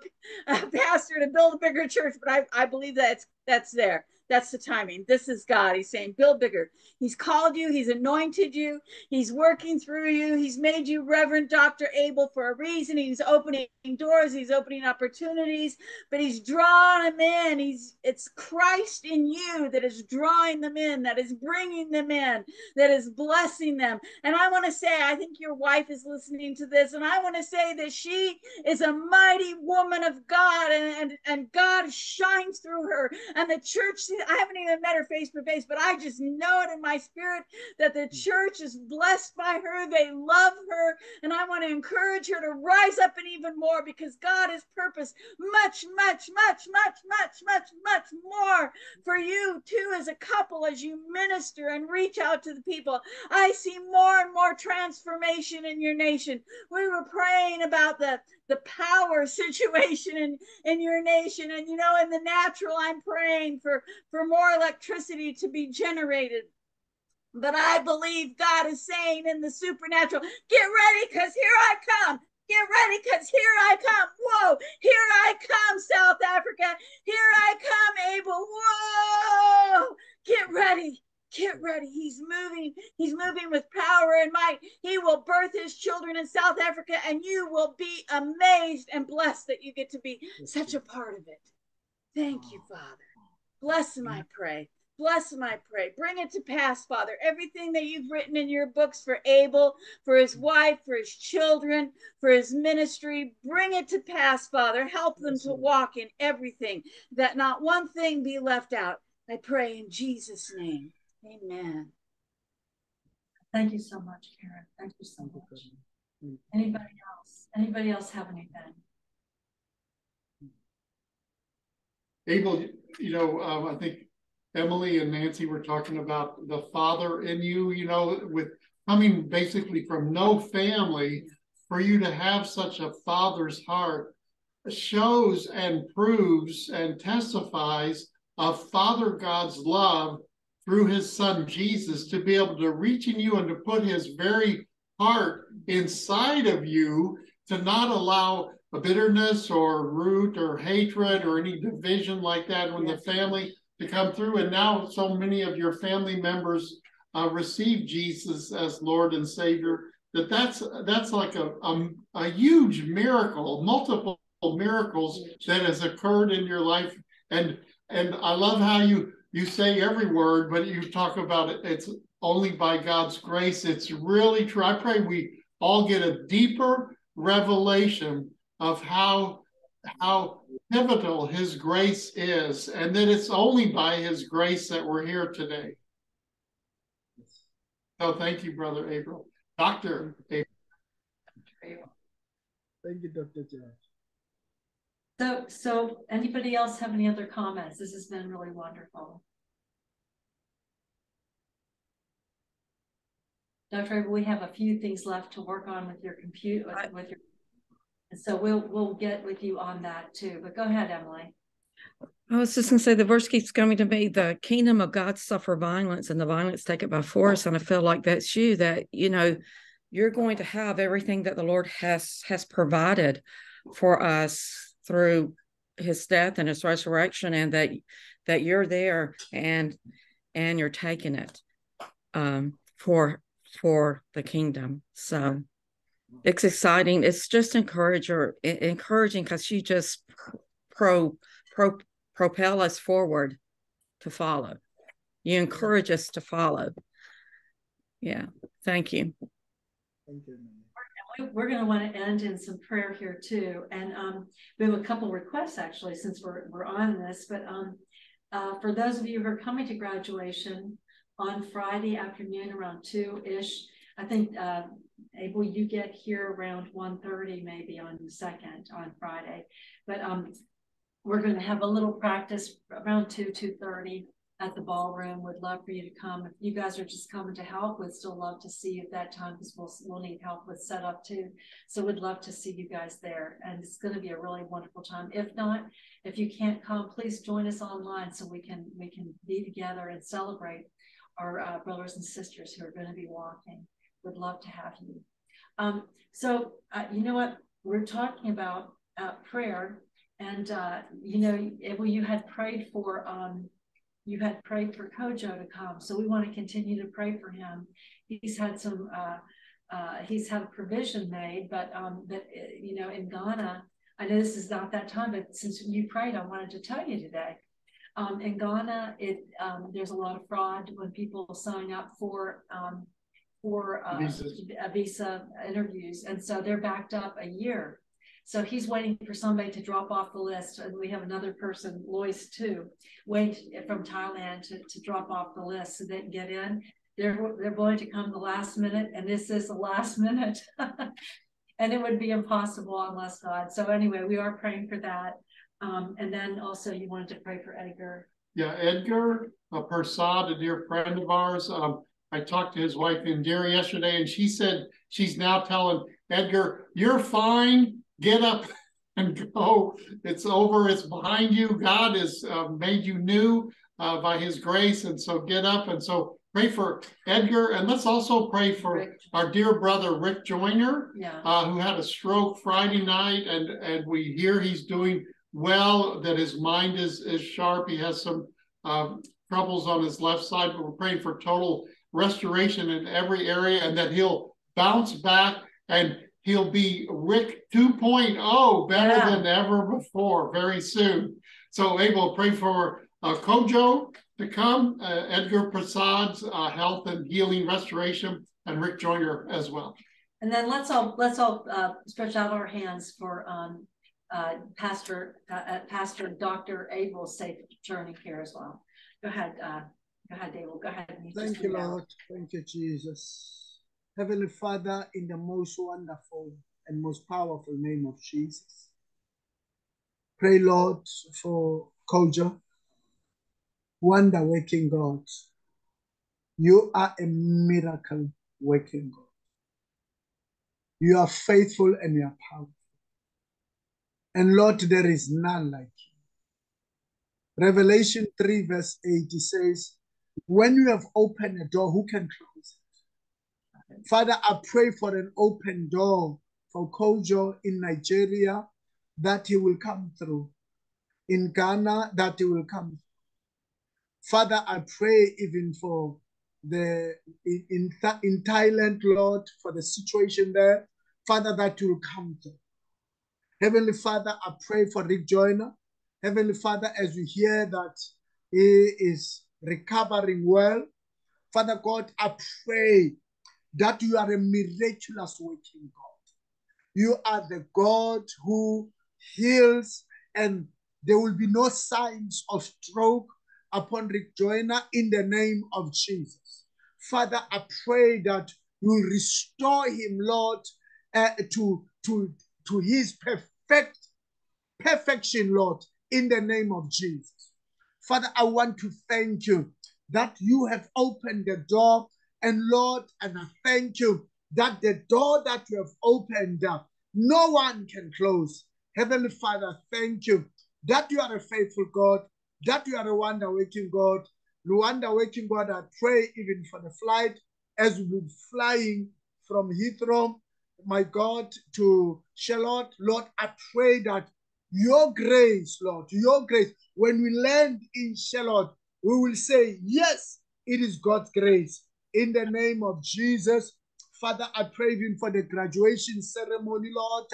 [SPEAKER 8] a pastor to build a bigger church, but I, I believe that's that's there. That's the timing. This is God. He's saying, build bigger. He's called you. He's anointed you. He's working through you. He's made you Reverend Dr. Abel for a reason. He's opening doors. He's opening opportunities, but he's drawing them in. He's it's Christ in you that is drawing them in, that is bringing them in, that is blessing them. And I want to say, I think your wife is listening to this, and I want to say that she is a mighty woman of God, and, and, and God shines through her. And the church, I haven't even met her face to face, but I just know it in my spirit that the church is blessed by her. They love her. And I want to encourage her to rise up and even more because God has purposed much, much, much, much, much, much, much more for you too as a couple as you minister and reach out to the people. I see more and more transformation in your nation. We were praying about the the power situation in in your nation and you know in the natural i'm praying for for more electricity to be generated but i believe god is saying in the supernatural get ready because here i come Get ready because here I come. Whoa, here I come, South Africa. Here I come, Abel. Whoa, get ready. Get ready. He's moving. He's moving with power and might. He will birth his children in South Africa, and you will be amazed and blessed that you get to be such a part of it. Thank you, Father. Bless him, I pray. Bless him, I pray. Bring it to pass, Father. Everything that you've written in your books for Abel, for his wife, for his children, for his ministry, bring it to pass, Father. Help them to walk in everything, that not one thing be left out. I pray in Jesus' name. Amen.
[SPEAKER 1] Thank you so much, Karen. Thank you so much. Anybody else? Anybody else have anything?
[SPEAKER 3] Abel, you know, um, I think Emily and Nancy were talking about the father in you, you know, with coming basically from no family, for you to have such a father's heart shows and proves and testifies of Father God's love through his son Jesus to be able to reach in you and to put his very heart inside of you to not allow a bitterness or root or hatred or any division like that when the family to come through. And now so many of your family members uh, receive Jesus as Lord and Savior. That that's that's like a, a a huge miracle, multiple miracles that has occurred in your life. And and I love how you you say every word, but you talk about it. It's only by God's grace. It's really true. I pray we all get a deeper revelation of how how pivotal his grace is and that it's only by his grace that we're here today so thank you brother Abel dr Abel
[SPEAKER 2] Thank you, Dr. Josh.
[SPEAKER 1] So, so anybody else have any other comments? This has been really wonderful. Dr. Abel, we have a few things left to work on with your computer, with, with your, and so we'll, we'll get with you on that too, but go ahead, Emily.
[SPEAKER 7] I was just going to say the verse keeps coming to me the kingdom of God suffer violence and the violence take it by force. And I feel like that's you, that, you know, you're going to have everything that the Lord has has provided for us through his death and his resurrection and that that you're there and and you're taking it um for for the kingdom. So it's exciting. It's just encourager encouraging because you just pro pro propel us forward to follow. You encourage us to follow. Yeah. Thank you.
[SPEAKER 2] Thank you.
[SPEAKER 1] We're going to want to end in some prayer here too, and um, we have a couple requests actually since we're we're on this. But um, uh, for those of you who are coming to graduation on Friday afternoon around two ish, I think uh, Abel, you get here around 1.30 maybe on the second on Friday. But um, we're going to have a little practice around 2, 2.30 at the ballroom. Would love for you to come. If you guys are just coming to help, we'd still love to see you at that time because we'll, we'll need help with setup too. So we'd love to see you guys there. And it's going to be a really wonderful time. If not, if you can't come, please join us online so we can we can be together and celebrate our uh, brothers and sisters who are going to be walking. Would love to have you. Um, so uh, you know what? We're talking about uh, prayer. And, uh, you know, well, you had prayed for um, you had prayed for Kojo to come. So we want to continue to pray for him. He's had some, uh, uh, he's had a provision made, but um, that, you know, in Ghana, I know this is not that time, but since you prayed, I wanted to tell you today. Um, in Ghana, it um, there's a lot of fraud when people sign up for um, for uh, visa interviews, and so they're backed up a year. So he's waiting for somebody to drop off the list. And we have another person, Lois too, wait from Thailand to, to drop off the list so they can get in. They're, they're going to come the last minute, and this is the last minute. and it would be impossible unless God. So anyway, we are praying for that. Um, and then also you wanted to pray for Edgar.
[SPEAKER 3] Yeah, Edgar uh, Persad, a dear friend of ours. Um, I talked to his wife Indira yesterday, and she said she's now telling Edgar, "You're fine get up and go. It's over. It's behind you. God has uh, made you new uh, by his grace. And so get up. And so pray for Edgar. And let's also pray for Rick. our dear brother, Rick Joyner,
[SPEAKER 1] yeah.
[SPEAKER 3] uh, who had a stroke Friday night. And, and we hear he's doing well, that his mind is, is sharp. He has some um, troubles on his left side, but we're praying for total restoration in every area and that he'll bounce back and he'll be Rick 2.0 better yeah. than ever before very soon. So Abel, pray for uh, Kojo to come, uh, Edgar Prasad's uh, health and healing restoration, and Rick Joyner as well.
[SPEAKER 1] And then let's all let's all uh, stretch out our hands for um, uh, Pastor uh, Pastor Dr. Abel's safe journey here as well. Go ahead, go ahead, Abel. Go ahead.
[SPEAKER 2] Thank you, Lord. Thank you, Jesus. Heavenly Father, in the most wonderful and most powerful name of Jesus, pray, Lord, for Kojo, wonder working God. You are a miracle working God. You are faithful and you are powerful. And Lord, there is none like you. Revelation 3, verse 8 says, When you have opened a door, who can close? Father, I pray for an open door for Kojo in Nigeria that he will come through. In Ghana, that he will come. Father, I pray even for the in, in, Thailand, Lord, for the situation there. Father, that you will come through. Heavenly Father, I pray for Rick Joyner. Heavenly Father, as we hear that he is recovering well, Father God, I pray that you are a miraculous working God. You are the God who heals, and there will be no signs of stroke upon Rick Joyner in the name of Jesus. Father, I pray that you restore him, Lord, uh, to, to, to his perfect perfection, Lord, in the name of Jesus. Father, I want to thank you that you have opened the door and Lord, and I thank you that the door that you have opened up, no one can close. Heavenly Father, thank you that you are a faithful God, that you are a wonder working God. Wonder working God, I pray even for the flight as we're flying from Heathrow, my God, to Charlotte. Lord, I pray that your grace, Lord, your grace, when we land in Charlotte, we will say, Yes, it is God's grace. In the name of Jesus, Father, I pray even for the graduation ceremony, Lord,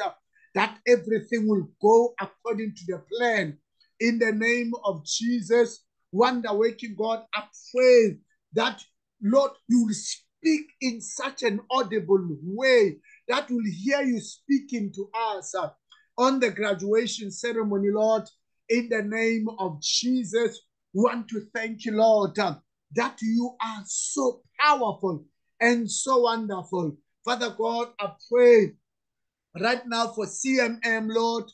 [SPEAKER 2] that everything will go according to the plan. In the name of Jesus, wonder waking God, I pray that, Lord, you will speak in such an audible way that will hear you speaking to us uh, on the graduation ceremony, Lord. In the name of Jesus, we want to thank you, Lord, uh, that you are so powerful and so wonderful. Father God, I pray right now for CMM, Lord,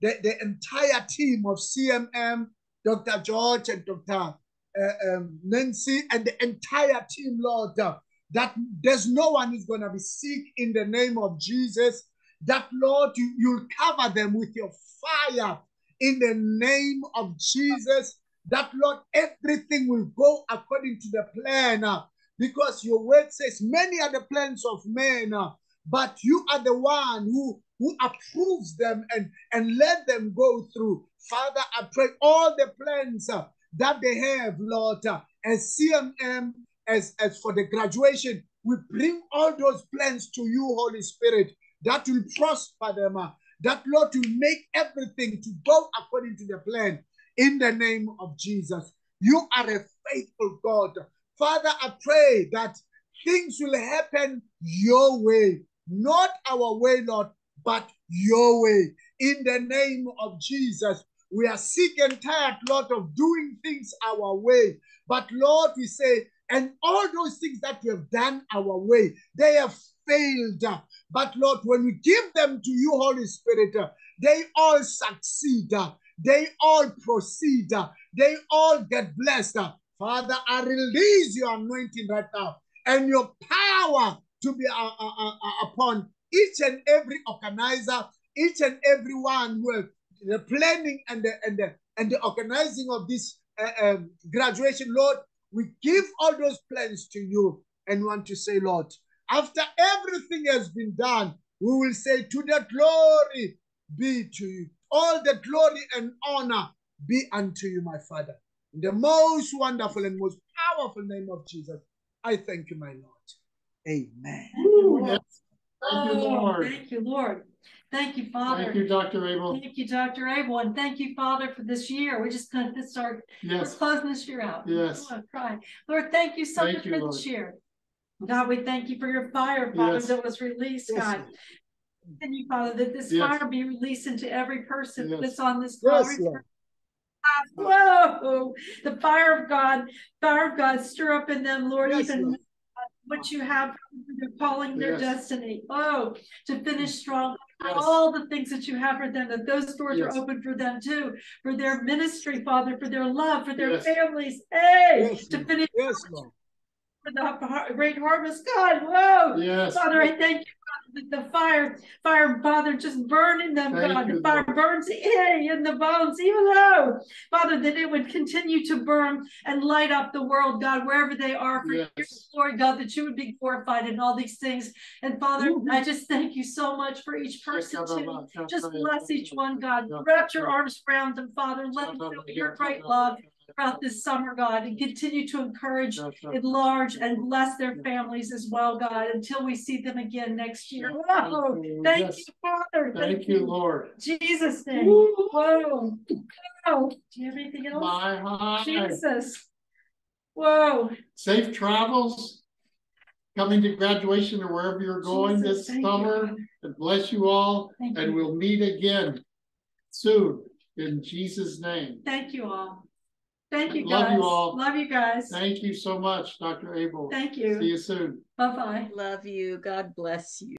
[SPEAKER 2] the, the entire team of CMM, Dr. George and Dr. Uh, um, Nancy, and the entire team, Lord, uh, that there's no one is going to be sick in the name of Jesus. That, Lord, you, you'll cover them with your fire in the name of Jesus. That, Lord, everything will go according to the plan. Uh, because your word says, Many are the plans of men, uh, but you are the one who, who approves them and, and let them go through. Father, I pray all the plans uh, that they have, Lord, uh, as CMM, as, as for the graduation, we bring all those plans to you, Holy Spirit, that will prosper them, that, Lord, will make everything to go according to the plan in the name of Jesus. You are a faithful God. Father, I pray that things will happen your way, not our way, Lord, but your way. In the name of Jesus, we are sick and tired, Lord, of doing things our way. But Lord, we say, and all those things that we have done our way, they have failed. But Lord, when we give them to you, Holy Spirit, they all succeed. They all proceed. They all get blessed. Father, I release your anointing right now and your power to be uh, uh, uh, upon each and every organizer, each and every one who the planning and the and the and the organizing of this um, graduation, Lord. We give all those plans to you and want to say, Lord, after everything has been done, we will say, To the glory be to you. All the glory and honor be unto you, my Father. In the most wonderful and most powerful name of Jesus, I thank you, my Lord. Amen.
[SPEAKER 3] Ooh, yes. Thank you,
[SPEAKER 1] Oh,
[SPEAKER 3] Lord.
[SPEAKER 1] Thank you, Lord. Thank you, Father.
[SPEAKER 3] Thank you, Dr. Abel.
[SPEAKER 1] Thank you, Dr. Abel, and thank you, Father, for this year. We just kind of start, we're
[SPEAKER 3] Yes,
[SPEAKER 1] closing this year out.
[SPEAKER 3] Yes.
[SPEAKER 1] I want to cry. Lord, thank you so
[SPEAKER 3] Thank
[SPEAKER 1] much
[SPEAKER 3] you,
[SPEAKER 1] for
[SPEAKER 3] Lord.
[SPEAKER 1] this year. God, we thank you for your fire, Father,
[SPEAKER 3] Yes.
[SPEAKER 1] that was released,
[SPEAKER 2] Yes,
[SPEAKER 1] God.
[SPEAKER 2] Lord.
[SPEAKER 1] Thank you, Father, that this
[SPEAKER 3] Yes.
[SPEAKER 1] fire be released into every person
[SPEAKER 3] Yes.
[SPEAKER 1] that's on this call. Whoa, the fire of God, fire of God, stir up in them, Lord,
[SPEAKER 2] Yes,
[SPEAKER 1] even
[SPEAKER 2] Lord.
[SPEAKER 1] what you have for their calling, their
[SPEAKER 3] Yes.
[SPEAKER 1] destiny. Oh, to finish strong.
[SPEAKER 3] Yes.
[SPEAKER 1] All the things that you have for them, that those doors are open for them too, for their ministry, Father, for their love, for their families. Hey, to finish
[SPEAKER 2] Yes, Lord.
[SPEAKER 1] for the great harvest. God, whoa.
[SPEAKER 3] yes.
[SPEAKER 1] Father, I thank you, the fire, fire, Father, just burn in them,
[SPEAKER 3] Thank
[SPEAKER 1] God.
[SPEAKER 3] you,
[SPEAKER 1] The fire
[SPEAKER 3] Lord.
[SPEAKER 1] burns in, the bones, even though, Father, that it would continue to burn and light up the world, God, wherever they are for your glory, God, that you would be glorified in all these things. And Father. I just thank you so much for each person too. Just bless each one, God. Wrap your arms around them, Father. Let them feel your great love throughout this summer, God, and continue to encourage enlarge and bless their families as well, God, until we see them again next year. Whoa, thank
[SPEAKER 3] Yes.
[SPEAKER 1] you, Father.
[SPEAKER 3] Thank you, Lord.
[SPEAKER 1] Jesus' name.
[SPEAKER 3] Woo.
[SPEAKER 1] Whoa. Whoa. Do you have anything else?
[SPEAKER 3] My high.
[SPEAKER 1] Jesus. Whoa.
[SPEAKER 3] Safe travels. Coming to graduation or wherever you're going
[SPEAKER 1] Jesus,
[SPEAKER 3] this
[SPEAKER 1] thank you,
[SPEAKER 3] summer. And bless you all.
[SPEAKER 1] Thank
[SPEAKER 3] And
[SPEAKER 1] you.
[SPEAKER 3] we'll meet again soon in Jesus' name.
[SPEAKER 1] Thank you all. Thank you,
[SPEAKER 3] Love you all.
[SPEAKER 1] Love you guys.
[SPEAKER 3] Thank you so much, Dr. Abel.
[SPEAKER 1] Thank you.
[SPEAKER 3] See
[SPEAKER 1] you.
[SPEAKER 3] you soon.
[SPEAKER 1] Bye-bye.
[SPEAKER 8] Love you. God bless you.